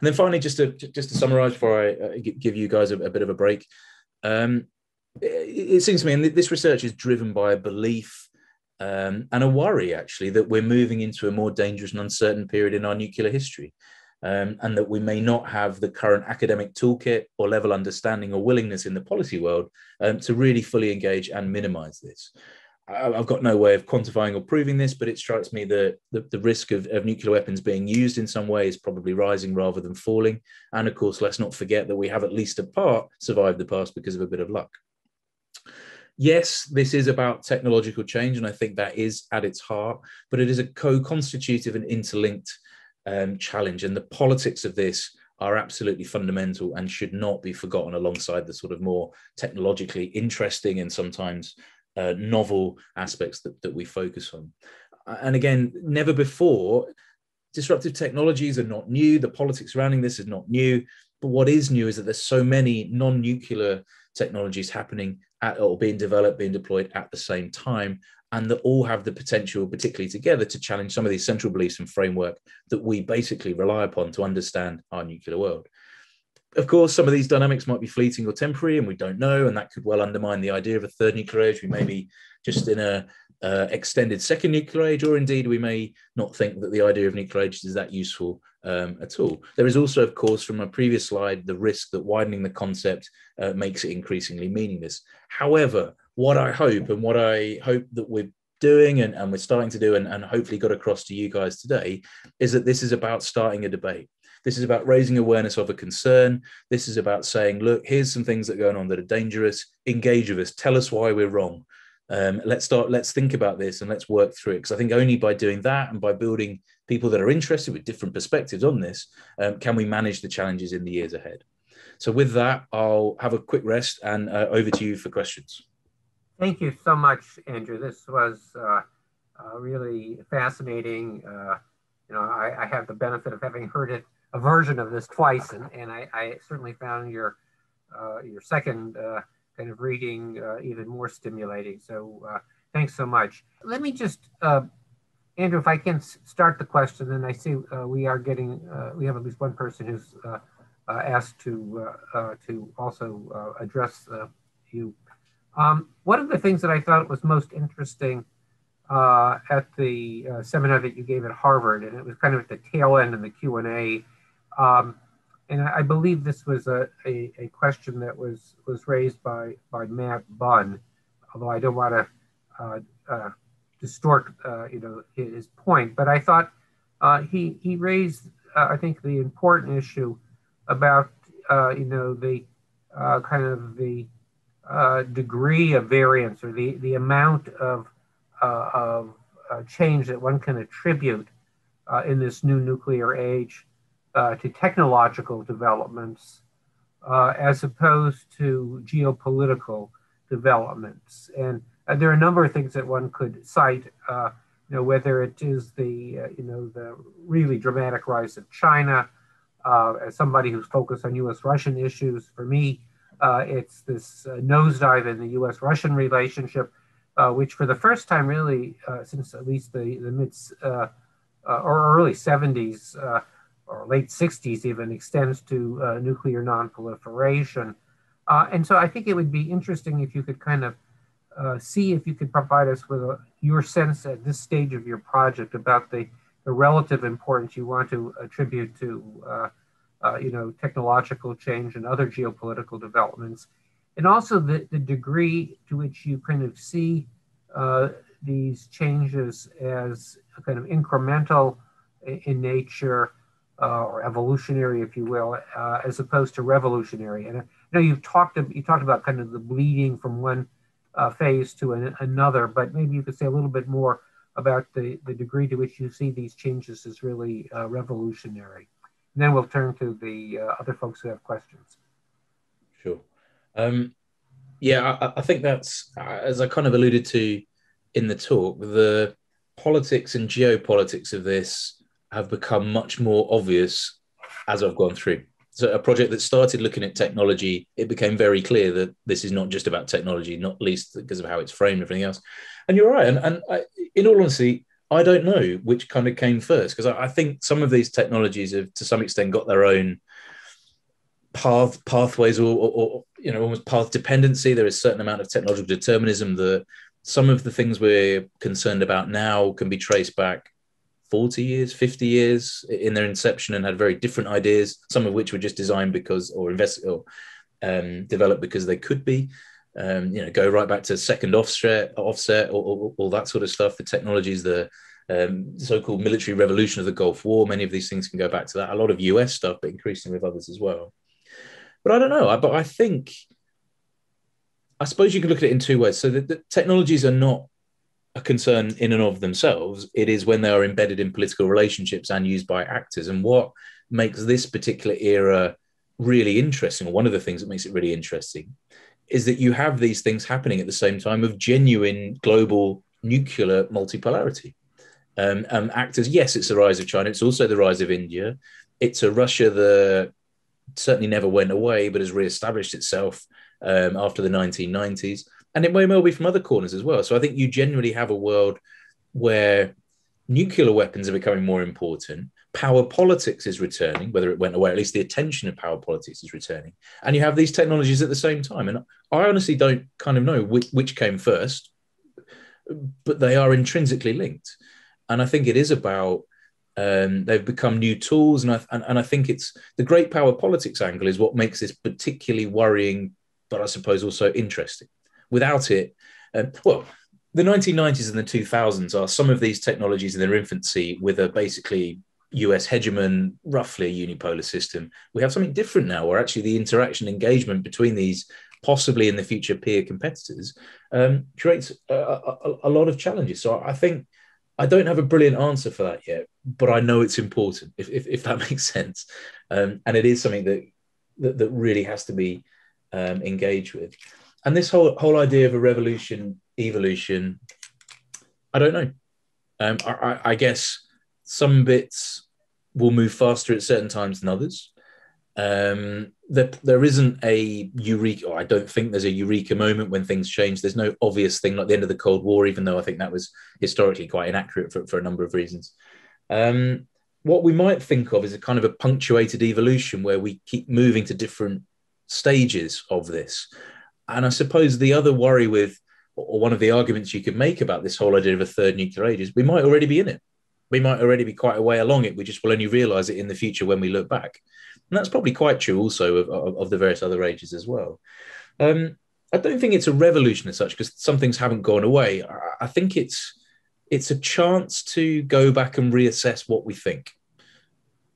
And then finally, just to just to summarize before I uh, give you guys a, a, bit of a break, um, it, it, seems to me, and this research is driven by a belief um, and a worry, actually, that we're moving into a more dangerous and uncertain period in our nuclear history. Um, and that we may not have the current academic toolkit or level understanding or willingness in the policy world um, to really fully engage and minimize this. I've got no way of quantifying or proving this, but it strikes me that the, the risk of, of, nuclear weapons being used in some way is probably rising rather than falling. And of course, let's not forget that we have at least a part survived the past because of a bit of luck. Yes, this is about technological change, and I think that is at its heart, but it is a co constitutive and interlinked um, challenge. And the politics of this are absolutely fundamental and should not be forgotten alongside the sort of more technologically interesting and sometimes uh, novel aspects that, that we focus on. And again, never before, disruptive technologies are not new. The politics surrounding this is not new. But what is new is that there's so many non nuclear technologies happening at, or being developed, being deployed at the same time, and that all have the potential, particularly together, to challenge some of these central beliefs and framework that we basically rely upon to understand our nuclear world of course, some of these dynamics might be fleeting or temporary, and we don't know, and that could well undermine the idea of a third nuclear age. We may be just in a uh, extended second nuclear age, or indeed we may not think that the idea of nuclear age is that useful um, at all. There is also, of course, from a previous slide, the risk that widening the concept uh, makes it increasingly meaningless. However, what I hope and what I hope that we're doing and, and we're starting to do and, and hopefully got across to you guys today is that this is about starting a debate this is about raising awareness of a concern. This is about saying, look, here's some things that are going on that are dangerous. Engage with us. Tell us why we're wrong. Um, let's start. Let's think about this and let's work through it. Because I think only by doing that and by building people that are interested with different perspectives on this, um, can we manage the challenges in the years ahead. So with that, I'll have a quick rest and uh, over to you for questions. Thank you so much, Andrew. This was uh, uh, really fascinating. Uh, you know, I, I, have the benefit of having heard it a version of this twice, and, and I, I certainly found your uh, your second uh, kind of reading uh, even more stimulating. So uh, thanks so much. Let me just, uh, Andrew, if I can start the question, and I see uh, we are getting, we have at least one person who's asked to to also address you. Um, one of the things that I thought was most interesting at the seminar that you gave at Harvard, and it was kind of at the tail end in the Q and A um, and I believe this was a, a, a, question that was, was raised by, by Matt Bunn, although I don't want to uh, uh, distort uh, you know, his point. But I thought uh, he, he raised, uh, I think, the important issue about uh, you know, the kind of the degree of variance or the, the amount of, of change that one can attribute in this new nuclear age uh, to technological developments as opposed to geopolitical developments. And there are a number of things that one could cite you know, whether it is the, uh, you know, the really dramatic rise of China, uh, as somebody who's focused on U.S.-Russian issues, for me, uh, it's this uh, nosedive in the U.S.-Russian relationship, uh, which for the first time, really, uh, since at least the the mid or early 70s or late 60s, even extends to nuclear nonproliferation. and so, I think it would be interesting if you could kind of uh, see if you could provide us with a, your sense at this stage of your project about the, the relative importance you want to attribute to, uh, uh, you know, technological change and other geopolitical developments, and also the, the degree to which you kind of see uh, these changes as kind of incremental in nature uh, or evolutionary, if you will, uh, as opposed to revolutionary. And I know you've talked you talked about kind of the bleeding from one uh, phase to an, another, but maybe you could say a little bit more about the, the degree to which you see these changes as really uh, revolutionary. And then we'll turn to the uh, other folks who have questions. Sure. Um, yeah, I, I, think that's, as I kind of alluded to in the talk, the politics and geopolitics of this have become much more obvious as I've gone through so a project that started looking at technology, it became very clear that this is not just about technology, not least because of how it's framed everything else. And you're right. And, and I, in all honesty, I don't know which kind of came first because I, I, think some of these technologies have, to some extent, got their own path pathways or, or, or you know almost path dependency. There is a certain amount of technological determinism that some of the things we're concerned about now can be traced back 40 years, 50 years in their inception and had very different ideas, some of which were just designed because or invested or um, developed because they could be. Um, you know, go right back to second offset, offset, or, or, all that sort of stuff. The technologies, the um, so-called military revolution of the Gulf War, many of these things can go back to that. A lot of US stuff, but increasingly with others as well. But I don't know. I, but I think, I suppose you can look at it in two ways. So the, the technologies are not a concern in and of themselves. It is when they are embedded in political relationships and used by actors. And what makes this particular era really interesting, or one of the things that makes it really interesting, is that you have these things happening at the same time of genuine global nuclear multipolarity. Um, um, actors, yes, it's the rise of China. It's also the rise of India. It's a Russia that certainly never went away, but has re-established itself um, after the 1990s and it may well be from other corners as well. So I think you generally have a world where nuclear weapons are becoming more important. Power politics is returning, whether it went away, at least the attention of power politics is returning. And you have these technologies at the same time. And I honestly don't kind of know which, which came first, but they are intrinsically linked. And I think it is about um, they've become new tools. And I, and, and I think it's the great power politics angle is what makes this particularly worrying, but I suppose also interesting without it, um, well, the 1990s and the 2000s are some of these technologies in their infancy with a basically US hegemon, roughly a unipolar system. We have something different now, where actually the interaction engagement between these possibly in the future peer competitors um, creates a, a, a, lot of challenges. So I think I don't have a brilliant answer for that yet, but I know it's important, if, if, if that makes sense. Um, and it is something that, that, that really has to be um, engaged with and this whole whole idea of a revolution evolution i don't know. Um, I, I, guess some bits will move faster at certain times than others. Um, there, there isn't a eureka i don't think there's a eureka moment when things change. There's no obvious thing like the end of the cold war even though i think that was historically quite inaccurate for, for a number of reasons. Um, what we might think of is a kind of a punctuated evolution where we keep moving to different stages of this and I suppose the other worry with, or one of the arguments you could make about this whole idea of a third nuclear age is we might already be in it. We might already be quite a way along it. We just will only realize it in the future when we look back. And that's probably quite true also of, of, of the various other ages as well. Um, I don't think it's a revolution as such because some things haven't gone away. I, I think it's it's a chance to go back and reassess what we think.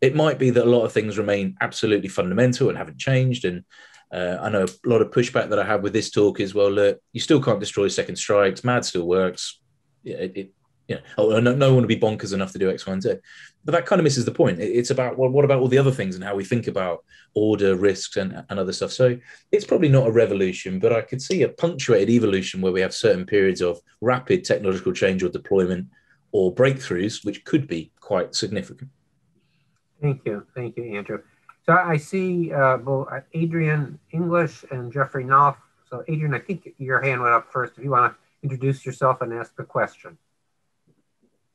It might be that a lot of things remain absolutely fundamental and haven't changed, and Uh, I know a lot of pushback that I have with this talk is, well, look, you still can't destroy second strikes. MAD still works. It, it yeah. Oh, no, no one would be bonkers enough to do X, Y, and Z. But that kind of misses the point. It, it's about well, what about all the other things and how we think about order, risks, and, and other stuff. So it's probably not a revolution, but I could see a punctuated evolution where we have certain periods of rapid technological change or deployment or breakthroughs, which could be quite significant. Thank you. Thank you, Andrew. So I see uh, both uh, Adrian English and Jeffrey Knopf. So Adrian, I think your hand went up first. If you want to introduce yourself and ask a question.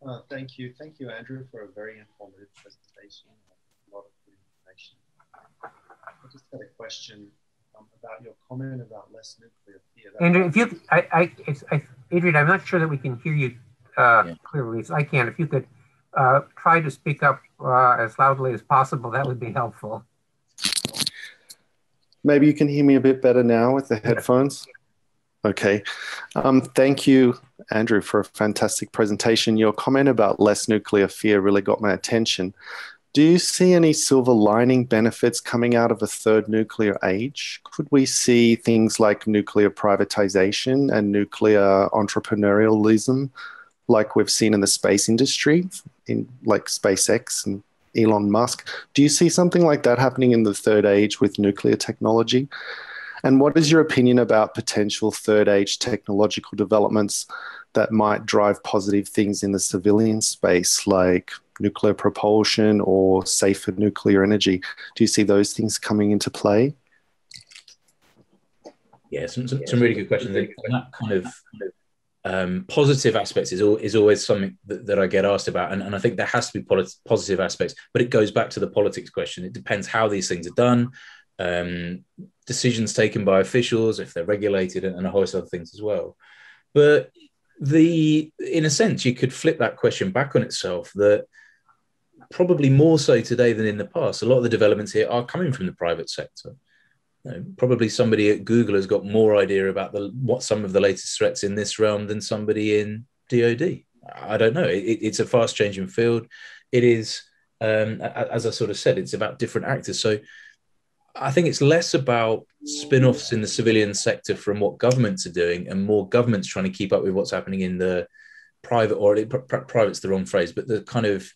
Uh, thank you. Thank you, Andrew, for a very informative presentation. A lot of good information. I just had a question um, about your comment about less nuclear fear. That Andrew, if you, I, I, I, Adrian, I'm not sure that we can hear you uh, yeah. clearly. So I can. If you could uh, try to speak up uh, as loudly as possible, that would be helpful. Maybe you can hear me a bit better now with the headphones. Okay. Um, thank you, Andrew, for a fantastic presentation. Your comment about less nuclear fear really got my attention. Do you see any silver lining benefits coming out of a third nuclear age? Could we see things like nuclear privatization and nuclear entrepreneurialism like we've seen in the space industry, in like SpaceX and Elon Musk. Do you see something like that happening in the third age with nuclear technology? And what is your opinion about potential third age technological developments that might drive positive things in the civilian space, like nuclear propulsion or safer nuclear energy? Do you see those things coming into play? Yeah, some, some, some really good questions. And that kind of um, positive aspects is, is always something that, that I get asked about. And, and I think there has to be polit- positive aspects, but it goes back to the politics question. It depends how these things are done, um, decisions taken by officials, if they're regulated, and, and a host of other things as well. But the, in a sense, you could flip that question back on itself that probably more so today than in the past, a lot of the developments here are coming from the private sector know, probably somebody at Google has got more idea about the what some of the latest threats in this realm than somebody in DoD. I don't know. It, it's a fast changing field. It is, um, as I sort of said, it's about different actors. So I think it's less about spin offs in the civilian sector from what governments are doing and more governments trying to keep up with what's happening in the private or private's the wrong phrase, but the kind of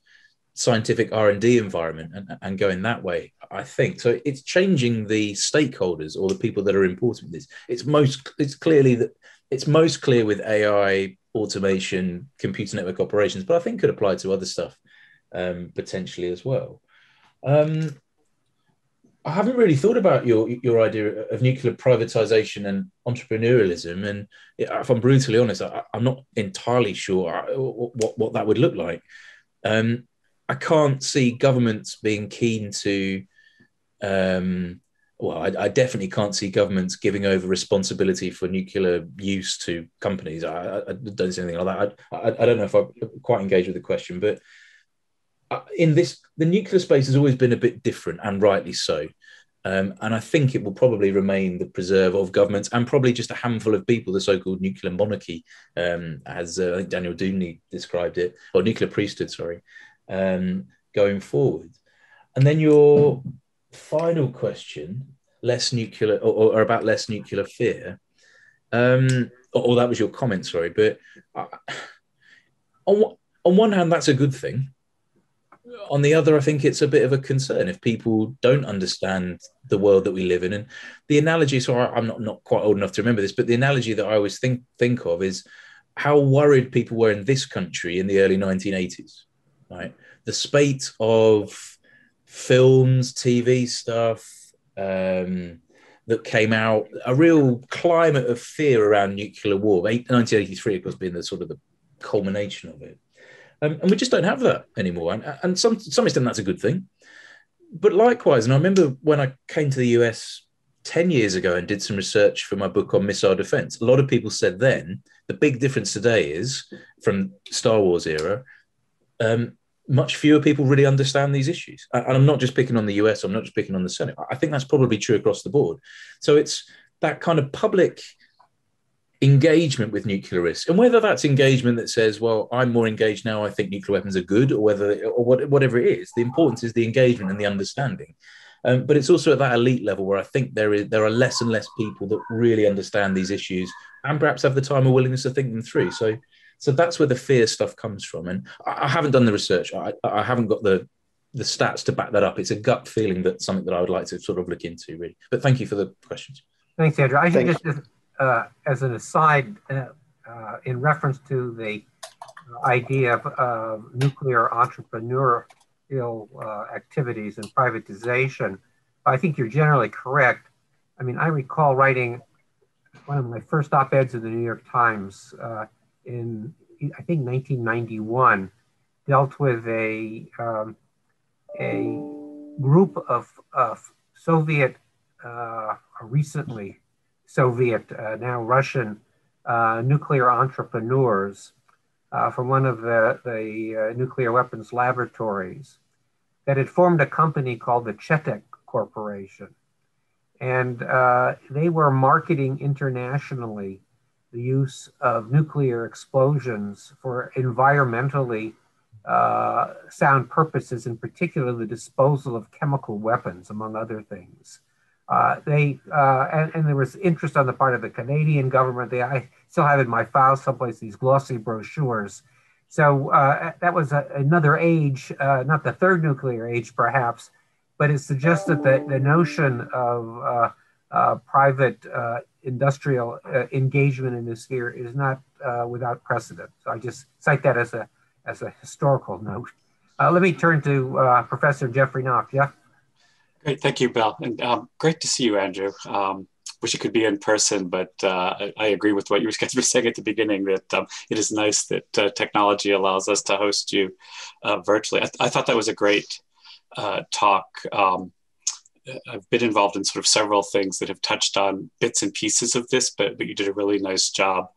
scientific r&d environment and, and going that way i think. So it's changing the stakeholders or the people that are important in this. It's most it's clearly that it's most clear with ai automation computer network operations but i think could apply to other stuff um, potentially as well. Um, i haven't really thought about your your idea of nuclear privatization and entrepreneurialism and if i'm brutally honest I, am not entirely sure what, what that would look like. Um, I can't see governments being keen to. Um, well, I, I, definitely can't see governments giving over responsibility for nuclear use to companies. I, I don't see anything like that. I, I, don't know if I quite engaged with the question, but uh, in this, the nuclear space has always been a bit different, and rightly so. Um, and I think it will probably remain the preserve of governments and probably just a handful of people, the so-called nuclear monarchy, um, as uh, I think Daniel Deudney described it, or nuclear priesthood, sorry um, going forward. And then your final question, less nuclear or, or about less nuclear fear. Um, or, or, that was your comment, sorry. But uh, on, on one hand, that's a good thing. On the other, I think it's a bit of a concern if people don't understand the world that we live in. And the analogy, so I, I'm not, not quite old enough to remember this, but the analogy that I always think think of is how worried people were in this country in the early 1980s right? The spate of films, TV stuff um, that came out, a real climate of fear around nuclear war. 1983, of course, being the sort of the culmination of it. Um, and we just don't have that anymore. And, and some, some extent, that's a good thing. But likewise, and I remember when I came to the US 10 years ago and did some research for my book on missile defense, a lot of people said then the big difference today is from Star Wars era um, much fewer people really understand these issues. And I'm not just picking on the US, I'm not just picking on the Senate. I think that's probably true across the board. So it's that kind of public engagement with nuclear risk, and whether that's engagement that says, "Well, I'm more engaged now. I think nuclear weapons are good," or whether, or what, whatever it is, the importance is the engagement and the understanding. Um, but it's also at that elite level where I think there is there are less and less people that really understand these issues and perhaps have the time or willingness to think them through. So, so that's where the fear stuff comes from. And I, I haven't done the research. I, I haven't got the the stats to back that up. It's a gut feeling that something that I would like to sort of look into, really. But thank you for the questions. Thanks, Andrew. I should just, uh, as an aside, uh, uh, in reference to the idea of uh, nuclear entrepreneurial uh, activities and privatization, I think you're generally correct. I mean, I recall writing one of my first op-eds in the New York Times uh, in, I think, 1991, dealt with a um, a group of, of Soviet, uh, recently Soviet, uh, now Russian uh, nuclear entrepreneurs uh, from one of the, the uh, nuclear weapons laboratories that had formed a company called the Chetek Corporation. And uh, they were marketing internationally the use of nuclear explosions for environmentally uh, sound purposes, in particular the disposal of chemical weapons, among other things. Uh, they uh, and, and, there was interest on the part of the Canadian government. They, I still have in my file someplace these glossy brochures. So uh, that was a, another age, uh, not the third nuclear age, perhaps, but it suggests that the, the notion of uh, private industrial engagement in this sphere is not without precedent. So I just cite that as a as a historical note. Uh, let me turn to uh, Professor Jeffrey Knopf. Jeff? Great, thank you, Bill. And um, great to see you, Andrew. Um, wish you could be in person, but uh, I, I, agree with what you guys were saying at the beginning that um, it is nice that uh, technology allows us to host you uh, virtually. I, th- I, thought that was a great uh, talk. Um, I've been involved in sort of several things that have touched on bits and pieces of this, but, but you did a really nice job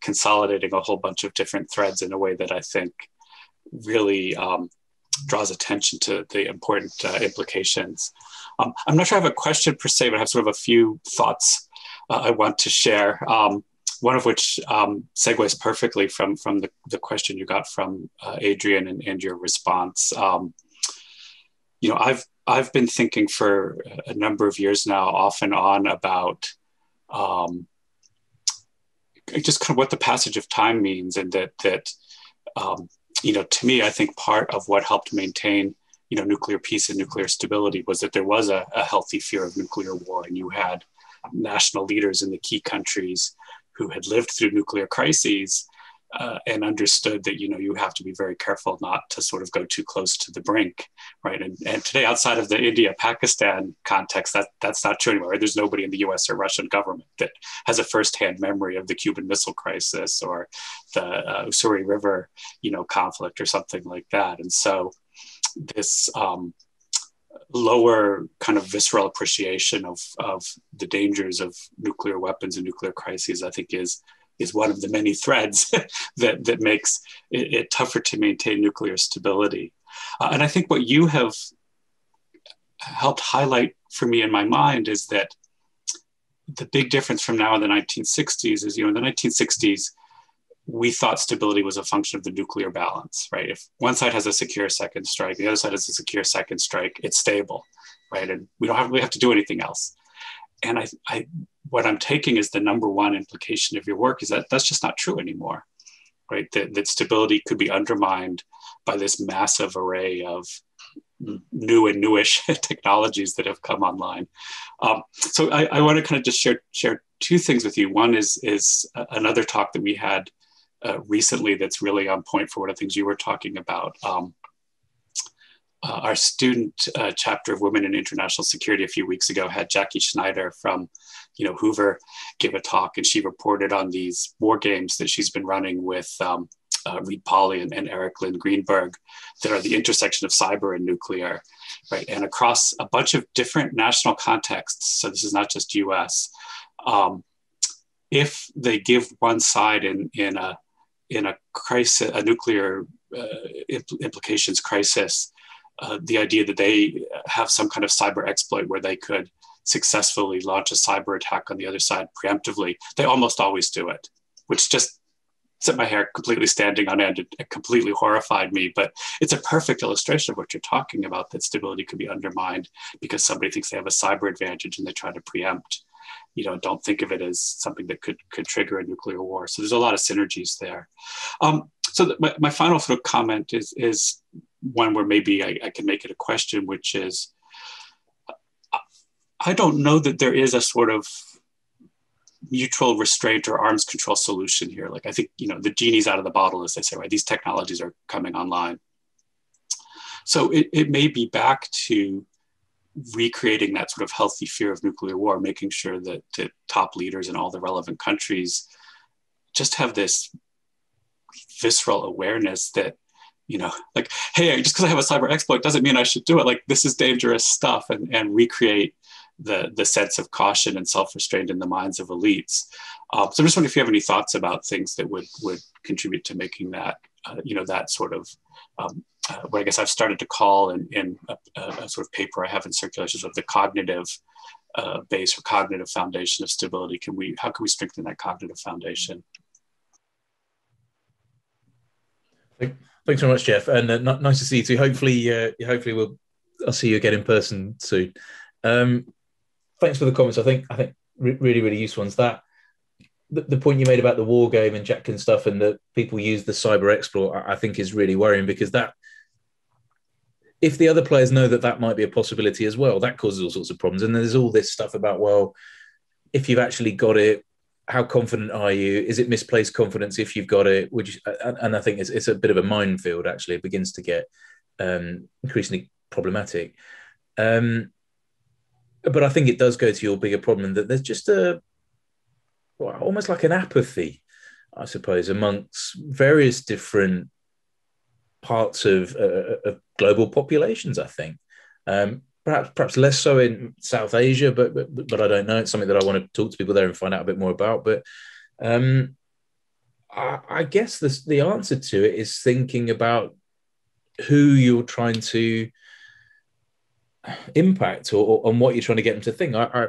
consolidating a whole bunch of different threads in a way that I think really um, draws attention to the important uh, implications. Um, I'm not sure I have a question per se, but I have sort of a few thoughts uh, I want to share. Um, one of which um, segues perfectly from from the, the question you got from uh, Adrian and, and your response. Um, you know, I've I've been thinking for a number of years now, off and on, about um, just kind of what the passage of time means, and that that um, you know, to me, I think part of what helped maintain, you know, nuclear peace and nuclear stability was that there was a, a healthy fear of nuclear war, and you had national leaders in the key countries who had lived through nuclear crises uh, and understood that you know you have to be very careful not to sort of go too close to the brink, right? And, and today, outside of the India Pakistan context, that that's not true anymore. Right? There's nobody in the U.S. or Russian government that has a firsthand memory of the Cuban Missile Crisis or the uh, Ussuri River, you know, conflict or something like that. And so, this um, lower kind of visceral appreciation of of the dangers of nuclear weapons and nuclear crises, I think, is is one of the many threads that, that makes it, it, tougher to maintain nuclear stability. Uh, and I think what you have helped highlight for me in my mind is that the big difference from now in the 1960s is, you know, in the 1960s, we thought stability was a function of the nuclear balance, right? If one side has a secure second strike, the other side has a secure second strike, it's stable, right? And we don't have, we have to do anything else. And I, I what I'm taking is the number one implication of your work is that that's just not true anymore, right? That, that stability could be undermined by this massive array of new and newish technologies that have come online. Um, so I, I want to kind of just share share two things with you. One is is another talk that we had uh, recently that's really on point for one of the things you were talking about. Um, uh, our student uh, chapter of Women in International Security a few weeks ago had Jackie Schneider from, you know, Hoover give a talk, and she reported on these war games that she's been running with um, uh, Reid Pauly and, and, Eric Lin-Greenberg that are the intersection of cyber and nuclear, right? And across a bunch of different national contexts, so this is not just U.S. Um, if they give one side in in a in a crisis, a nuclear uh, impl- implications crisis, uh, the idea that they have some kind of cyber exploit where they could successfully launch a cyber attack on the other side preemptively. They almost always do it, which just set my hair completely standing on end. It, it, completely horrified me. But it's a perfect illustration of what you're talking about that stability could be undermined because somebody thinks they have a cyber advantage and they try to preempt. You know, don't think of it as something that could could trigger a nuclear war. So there's a lot of synergies there. Um, so my, my final sort of comment is is one where maybe I, I can make it a question, which is I don't know that there is a sort of mutual restraint or arms control solution here. Like I think, you know, the genie's out of the bottle, as they say, right? These technologies are coming online. So it, it may be back to recreating that sort of healthy fear of nuclear war, making sure that the top leaders in all the relevant countries just have this visceral awareness that you know like hey just because i have a cyber exploit doesn't mean i should do it like this is dangerous stuff and and recreate the the sense of caution and self-restraint in the minds of elites. Uh, so I'm just wondering if you have any thoughts about things that would would contribute to making that uh, you know that sort of um, uh, what I guess I've started to call in, in a, a, sort of paper I have in circulation sort of the cognitive uh, base or cognitive foundation of stability. Can we how can we strengthen that cognitive foundation? Thanks very much, Jeff, and uh, nice to see you too. Hopefully, uh, hopefully we'll I'll see you again in person soon. Um, thanks for the comments. I think I think re- really really useful ones. That the, the, point you made about the war game and Jack and stuff, and that people use the cyber exploit, I, I think is really worrying because that if the other players know that that might be a possibility as well, that causes all sorts of problems. And there's all this stuff about well, if you've actually got it, how confident are you? Is it misplaced confidence if you've got it? Would you, and, I think it's, it's a bit of a minefield. Actually, it begins to get um, increasingly problematic. Um, but I think it does go to your bigger problem that there's just a well, almost like an apathy, I suppose, amongst various different parts of, uh, of global populations. I think um, perhaps perhaps less so in South Asia, but, but but I don't know. It's something that I want to talk to people there and find out a bit more about. But um, I, I guess the the answer to it is thinking about who you're trying to impact or, or on what you're trying to get them to think. I,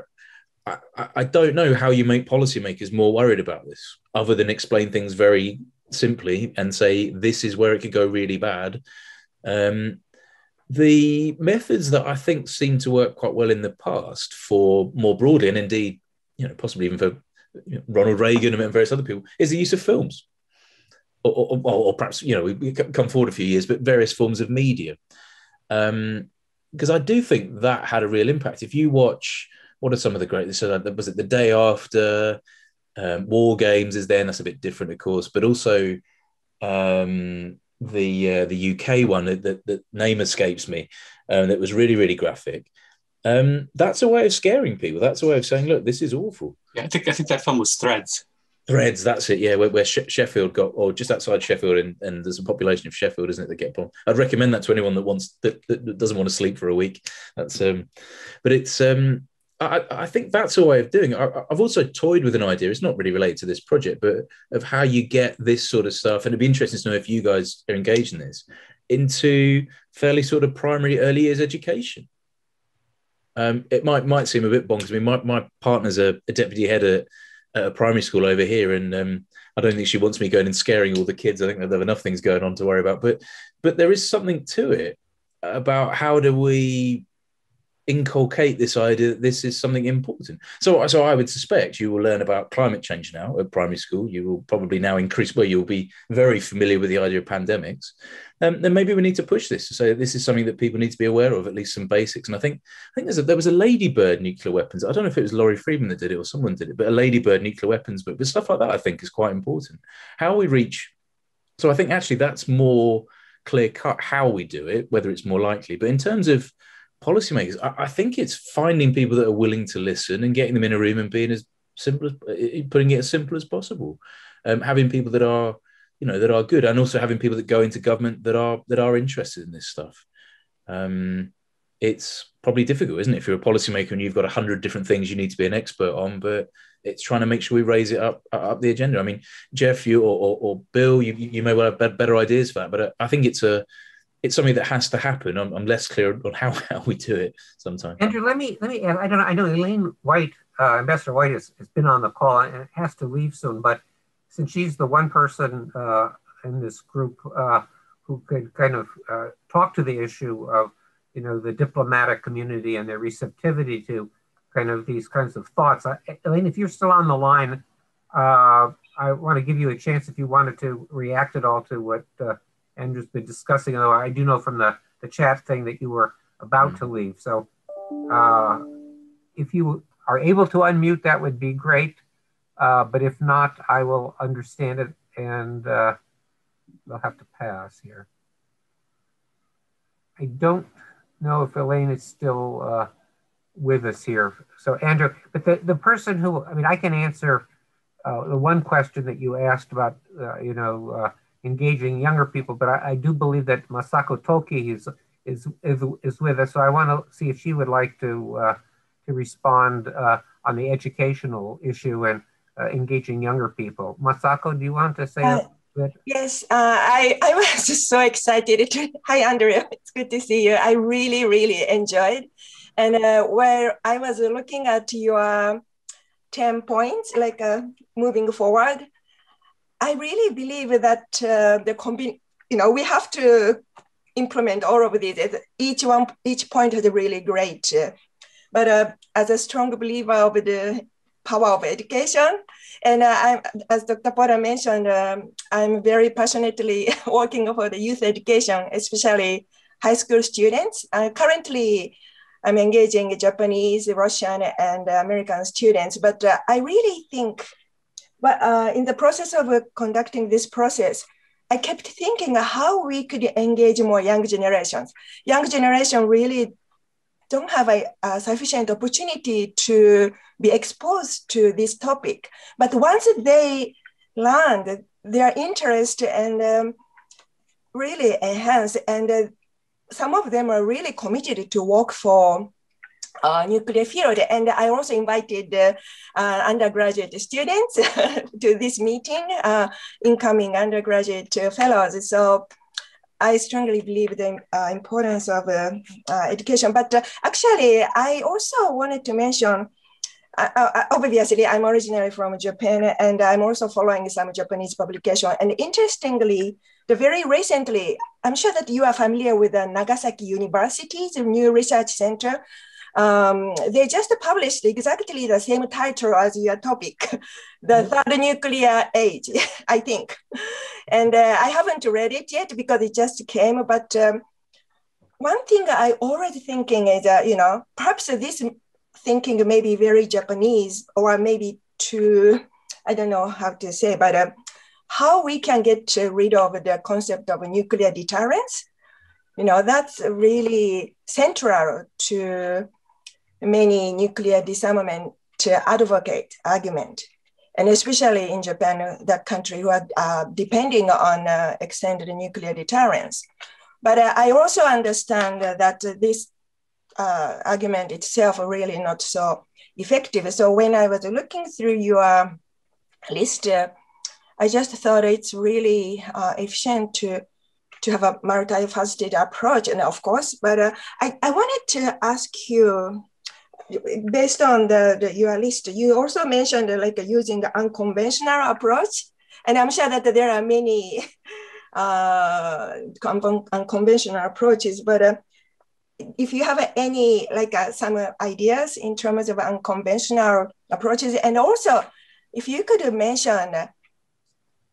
I, I don't know how you make policymakers more worried about this, other than explain things very simply and say this is where it could go really bad. Um, the methods that I think seem to work quite well in the past for more broadly, and indeed, you know, possibly even for Ronald Reagan and various other people, is the use of films, or, or, or perhaps you know we come forward a few years, but various forms of media. Um, because I do think that had a real impact. If you watch, what are some of the great? So was it the day after um, War Games is then? That's a bit different, of course, but also um, the uh, the UK one that, that, that name escapes me. Um, that was really really graphic. Um, that's a way of scaring people. That's a way of saying, look, this is awful. Yeah, I think I think that film was Threads. Threads, that's it. Yeah, where, where Sheffield got, or just outside Sheffield, and, and there's a population of Sheffield, isn't it? That get bombed. I'd recommend that to anyone that wants that, that doesn't want to sleep for a week. That's um, but it's um, I, I think that's a way of doing it. I, have also toyed with an idea. It's not really related to this project, but of how you get this sort of stuff. And it'd be interesting to know if you guys are engaged in this into fairly sort of primary early years education. Um, it might might seem a bit bonkers. I mean, my, my partner's a, a deputy head at at a primary school over here, and um, I don't think she wants me going and scaring all the kids. I think they have enough things going on to worry about. But but there is something to it about how do we inculcate this idea that this is something important. So, so I would suspect you will learn about climate change now at primary school. You will probably now increase where well, you'll be very familiar with the idea of pandemics. Um, then maybe we need to push this to say this is something that people need to be aware of, at least some basics. And I think I think a, there was a Ladybird nuclear weapons. I don't know if it was Lawrie Freedman that did it or someone did it, but a Ladybird nuclear weapons book. But stuff like that I think is quite important. How we reach. So I think actually that's more clear cut how we do it, whether it's more likely. But in terms of policymakers, I, I, think it's finding people that are willing to listen and getting them in a room and being as simple as putting it as simple as possible. Um, having people that are, you know, that are good, and also having people that go into government that are that are interested in this stuff. Um, it's probably difficult, isn't it, if you're a policymaker and you've got a hundred different things you need to be an expert on, but it's trying to make sure we raise it up up the agenda. I mean, Jeff, you or, or, or Bill, you, you may well have better ideas for that, but I think it's a it's something that has to happen. I'm, I'm, less clear on how, how we do it sometimes. Andrew, let me let me. add. I don't know. I know Elaine White, uh, Ambassador White, has, has been on the call and has to leave soon. But since she's the one person uh, in this group uh, who could kind of uh, talk to the issue of, you know, the diplomatic community and their receptivity to kind of these kinds of thoughts. I, Elaine, if you're still on the line, uh, I want to give you a chance if you wanted to react at all to what uh, Andrew's been discussing. Though I do know from the, the chat thing that you were about mm-hmm. to leave. So uh, if you are able to unmute, that would be great. Uh, but if not, I will understand it and uh, we'll have to pass here. I don't know if Elaine is still uh, with us here. So Andrew, but the, the person who, I mean, I can answer uh, the one question that you asked about, uh, you know, uh, engaging younger people, but I, I, do believe that Masako Toki is, is, is, is with us. So I want to see if she would like to, uh, to respond uh, on the educational issue and uh, engaging younger people. Masako, do you want to say a bit? Yes, I, I was just so excited. Hi, Andrea. It's good to see you. I really, really enjoyed and uh, where I was looking at your 10 points, like uh, moving forward, I really believe that uh, the combine, you know, we have to implement all of these. Each one, each point is really great. But uh, as a strong believer of the power of education, and uh, I'm, as Dr. Potter mentioned, um, I'm very passionately working for the youth education, especially high school students. Uh, currently, I'm engaging Japanese, Russian, and American students. But uh, I really think, but uh, in the process of uh, conducting this process, I kept thinking how we could engage more young generations. Young generation really don't have a, a, sufficient opportunity to be exposed to this topic. But once they learn their interest and um, really enhance and uh, some of them are really committed to work for uh, nuclear field. And I also invited uh, uh, undergraduate students to this meeting, uh, incoming undergraduate fellows. So I strongly believe the uh, importance of uh, education. But actually, I also wanted to mention obviously, I'm originally from Japan, and I'm also following some Japanese publication. And interestingly, the very recently, I'm sure that you are familiar with the Nagasaki University's new research center. Um, they just published exactly the same title as your topic, the mm-hmm. third nuclear age, I think. And uh, I haven't read it yet because it just came. But um, one thing I already thinking is, uh, you know, perhaps this thinking may be very Japanese or maybe too, I don't know how to say, but uh, how we can get rid of the concept of nuclear deterrence. You know, that's really central to many nuclear disarmament advocate argument. And especially in Japan, that country who are uh, depending on uh, extended nuclear deterrence. But uh, I also understand that this uh, argument itself really not so effective. So when I was looking through your list, uh, I just thought it's really uh, efficient to to have a multifaceted approach, and of course, but I, I wanted to ask you, based on the, the your list, you also mentioned uh, like using the unconventional approach, and I'm sure that there are many uh, unconventional approaches, but uh, if you have any like uh, some ideas in terms of unconventional approaches, and also if you could mention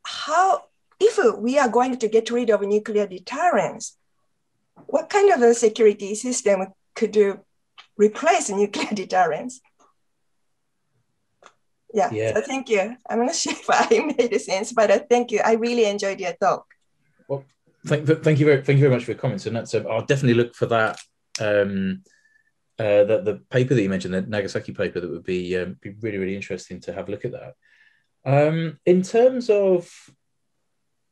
how, if we are going to get rid of nuclear deterrence, what kind of a security system could replace nuclear deterrence? Yeah, yeah. so thank you. I'm not sure if I made sense, but uh, thank you. I really enjoyed your talk. Well, thank, thank you very, thank you very much for your comments, and that's. Uh, I'll definitely look for that. Um, uh, the, the paper that you mentioned, the Nagasaki paper, that would be um, be really really interesting to have a look at that. Um, in terms of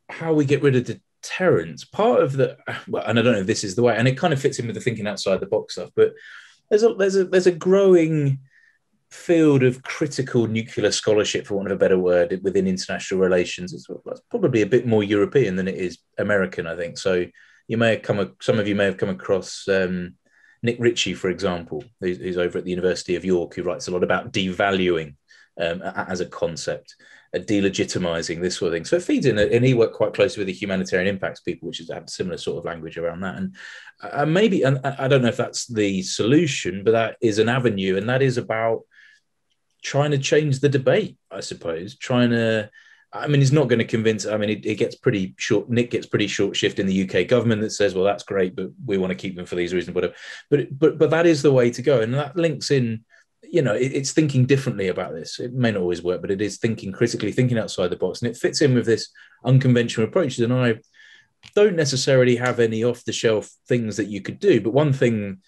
how we get rid of deterrence, part of the well, and I don't know if this is the way, and it kind of fits in with the thinking outside the box stuff, but there's a there's a there's a growing field of critical nuclear scholarship, for want of a better word, within international relations. It's, it's probably a bit more European than it is American, I think. So you may have come, some of you may have come across um, Nick Ritchie, for example, who's, who's, over at the University of York, who writes a lot about devaluing um, as a concept, delegitimizing this sort of thing. So it feeds in, and he worked quite closely with the humanitarian impacts people, which is a similar sort of language around that. And uh, maybe, and I don't know if that's the solution, but that is an avenue, and that is about trying to change the debate, I suppose, trying to. I mean, he's not going to convince. I mean, it, it, gets pretty short. Nick gets pretty short shift in the UK government that says, "Well, that's great, but we want to keep them for these reasons." Whatever. But but but that is the way to go, and that links in you know, it, it's thinking differently about this. It may not always work, but it is thinking critically, thinking outside the box, and it fits in with this unconventional approach. And I don't necessarily have any off-the-shelf things that you could do, but one thing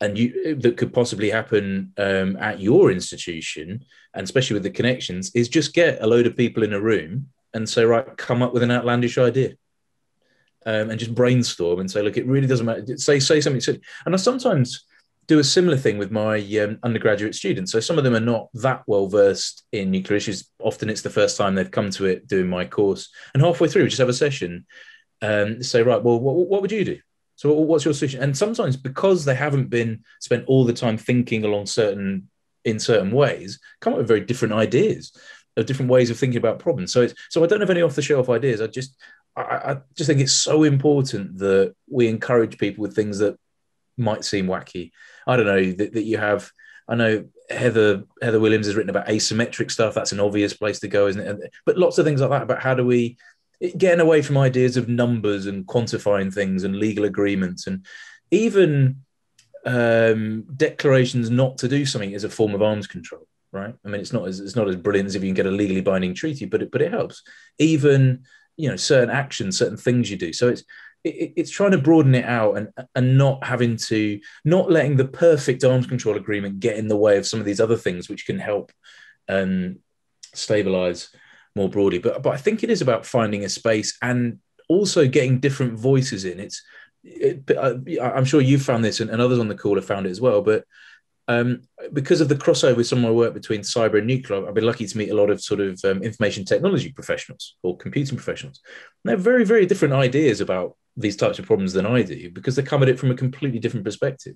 and you that could possibly happen um, at your institution, and especially with the connections, is just get a load of people in a room and say, right, come up with an outlandish idea. Um, and just brainstorm and say, look, it really doesn't matter. Say say something. And I sometimes do a similar thing with my um, undergraduate students. So some of them are not that well versed in nuclear issues. Often it's the first time they've come to it doing my course. And halfway through, we just have a session. Um, say, right, well, what, what would you do? So what's your solution? And sometimes because they haven't been spent all the time thinking along certain in certain ways, come up with very different ideas, of different ways of thinking about problems. So it's, so I don't have any off the shelf ideas. I just I, I just think it's so important that we encourage people with things that might seem wacky I don't know that, that you have. I know Heather Heather Williams has written about asymmetric stuff. That's an obvious place to go, isn't it? But lots of things like that about how do we getting away from ideas of numbers and quantifying things and legal agreements and even um, declarations not to do something is a form of arms control, right? I mean, it's not as it's not as brilliant as if you can get a legally binding treaty, but it, but it helps. Even you know certain actions, certain things you do. So it's it, it's trying to broaden it out and and not having to not letting the perfect arms control agreement get in the way of some of these other things which can help um, stabilize more broadly. But but I think it is about finding a space and also getting different voices in. It's it, I'm sure you've found this and, and others on the call have found it as well. But um, because of the crossover with some of my work between cyber and nuclear, I've been lucky to meet a lot of sort of um, information technology professionals or computing professionals. And they have very, very different ideas about these types of problems than I do because they come at it from a completely different perspective.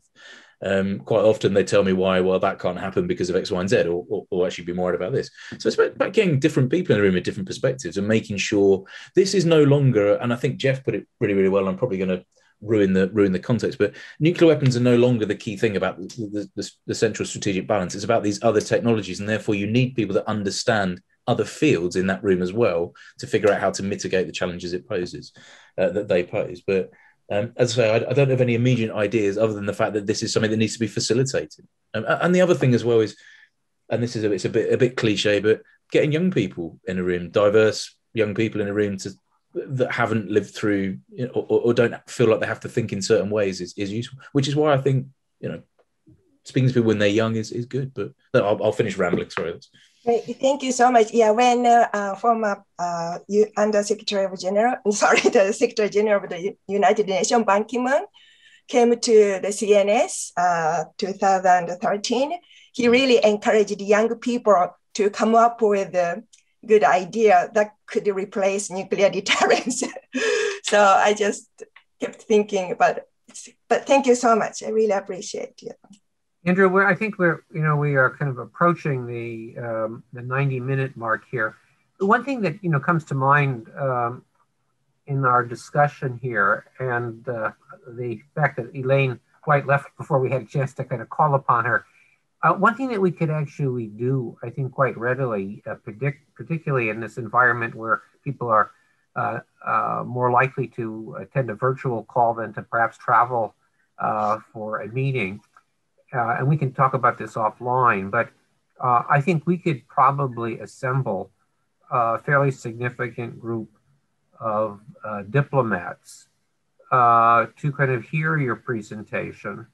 Um, quite often they tell me why, well, that can't happen because of X, Y, and Z, or, or, or actually be worried about this. So it's about, about, getting different people in the room with different perspectives and making sure this is no longer, and I think Jeff put it really, really well. I'm probably going to ruin the ruin the context, but nuclear weapons are no longer the key thing about the, the, the central strategic balance. It's about these other technologies, and therefore you need people that understand other fields in that room as well to figure out how to mitigate the challenges it poses uh, that they pose. But um, as I say, I, I, don't have any immediate ideas other than the fact that this is something that needs to be facilitated. Um, and the other thing as well is, and this is a, it's a bit a bit cliche, but getting young people in a room, diverse young people in a room to that haven't lived through you know, or, or, don't feel like they have to think in certain ways is, is useful. Which is why I think you know speaking to people when they're young is, is good. But no, I'll, I'll finish rambling. Sorry. Thank you so much. Yeah, when uh, uh, former uh, Under Secretary of General, sorry, the Secretary General of the United Nations, Ban Ki-moon, came to the CNS uh, 2013, he really encouraged young people to come up with a good idea that could replace nuclear deterrence. so I just kept thinking about it. But thank you so much. I really appreciate it. Andrew, we're, I think we're, you know, we are kind of approaching the um, the 90 minute mark here. The one thing that, you know, comes to mind um, in our discussion here and uh, the fact that Elaine White left before we had a chance to kind of call upon her. Uh, one thing that we could actually do, I think, quite readily, uh, predict, particularly in this environment where people are uh, uh, more likely to attend a virtual call than to perhaps travel uh, for a meeting, uh, and we can talk about this offline, but uh, I think we could probably assemble a fairly significant group of uh, diplomats uh, to kind of hear your presentation.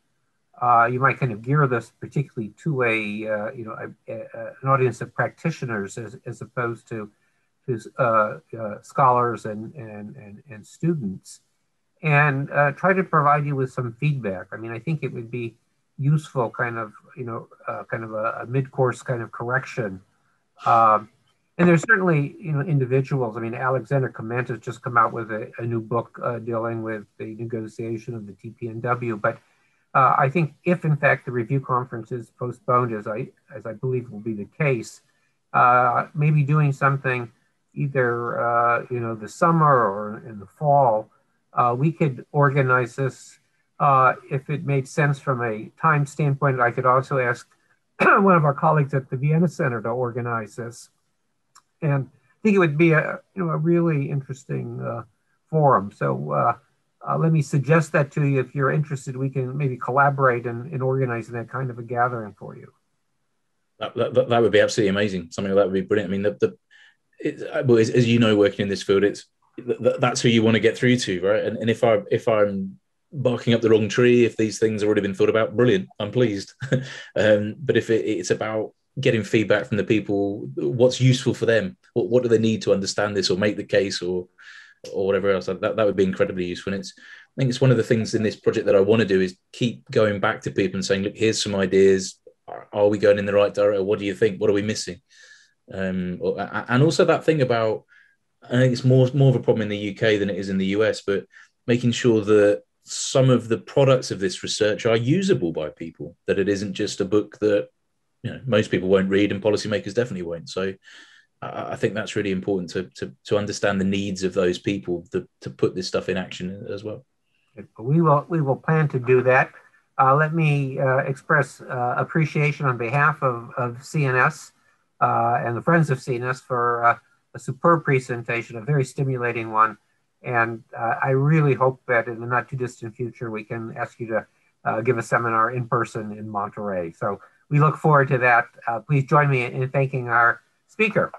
Uh, you might kind of gear this particularly to a, uh, you know, a, a, an audience of practitioners as, as opposed to, to scholars and, and, and, and students and try to provide you with some feedback. I mean, I think it would be useful kind of, you know, uh, kind of a, a mid-course kind of correction. Um, and there's certainly, you know, individuals. I mean, Alexander Kmentt has just come out with a, a new book uh, dealing with the negotiation of the TPNW. But uh, I think if, in fact, the review conference is postponed, as I as I believe will be the case, uh, maybe doing something either uh, you know the summer or in the fall, uh, we could organize this uh, if it made sense from a time standpoint. I could also ask one of our colleagues at the Vienna Center to organize this, and I think it would be a you know a really interesting uh, forum. So. Uh, let me suggest that to you if you're interested. We can maybe collaborate in, in organizing that kind of a gathering for you. That, that, that would be absolutely amazing. Something like that would be brilliant. I mean, the, the it, well, as, as, you know, working in this field, it's that's who you want to get through to, right? And, and if I if I'm barking up the wrong tree, if these things have already been thought about, brilliant. I'm pleased. um, but if it, it's about getting feedback from the people, what's useful for them, what what do they need to understand this or make the case or or whatever else, that that would be incredibly useful. And it's I think it's one of the things in this project that I want to do is keep going back to people and saying, look, here's some ideas. Are we going in the right direction? What do you think? What are we missing? Um, and also that thing about, I think it's more more of a problem in the UK than it is in the US, but making sure that some of the products of this research are usable by people. That it isn't just a book that you know most people won't read, and policymakers definitely won't. So I think that's really important to to, to understand the needs of those people to, to put this stuff in action as well. We will we will plan to do that. Uh, let me uh, express uh, appreciation on behalf of, of CNS uh, and the Friends of CNS for uh, a superb presentation, a very stimulating one. And uh, I really hope that in the not too distant future, we can ask you to uh, give a seminar in person in Monterey. So we look forward to that. Uh, please join me in thanking our speaker.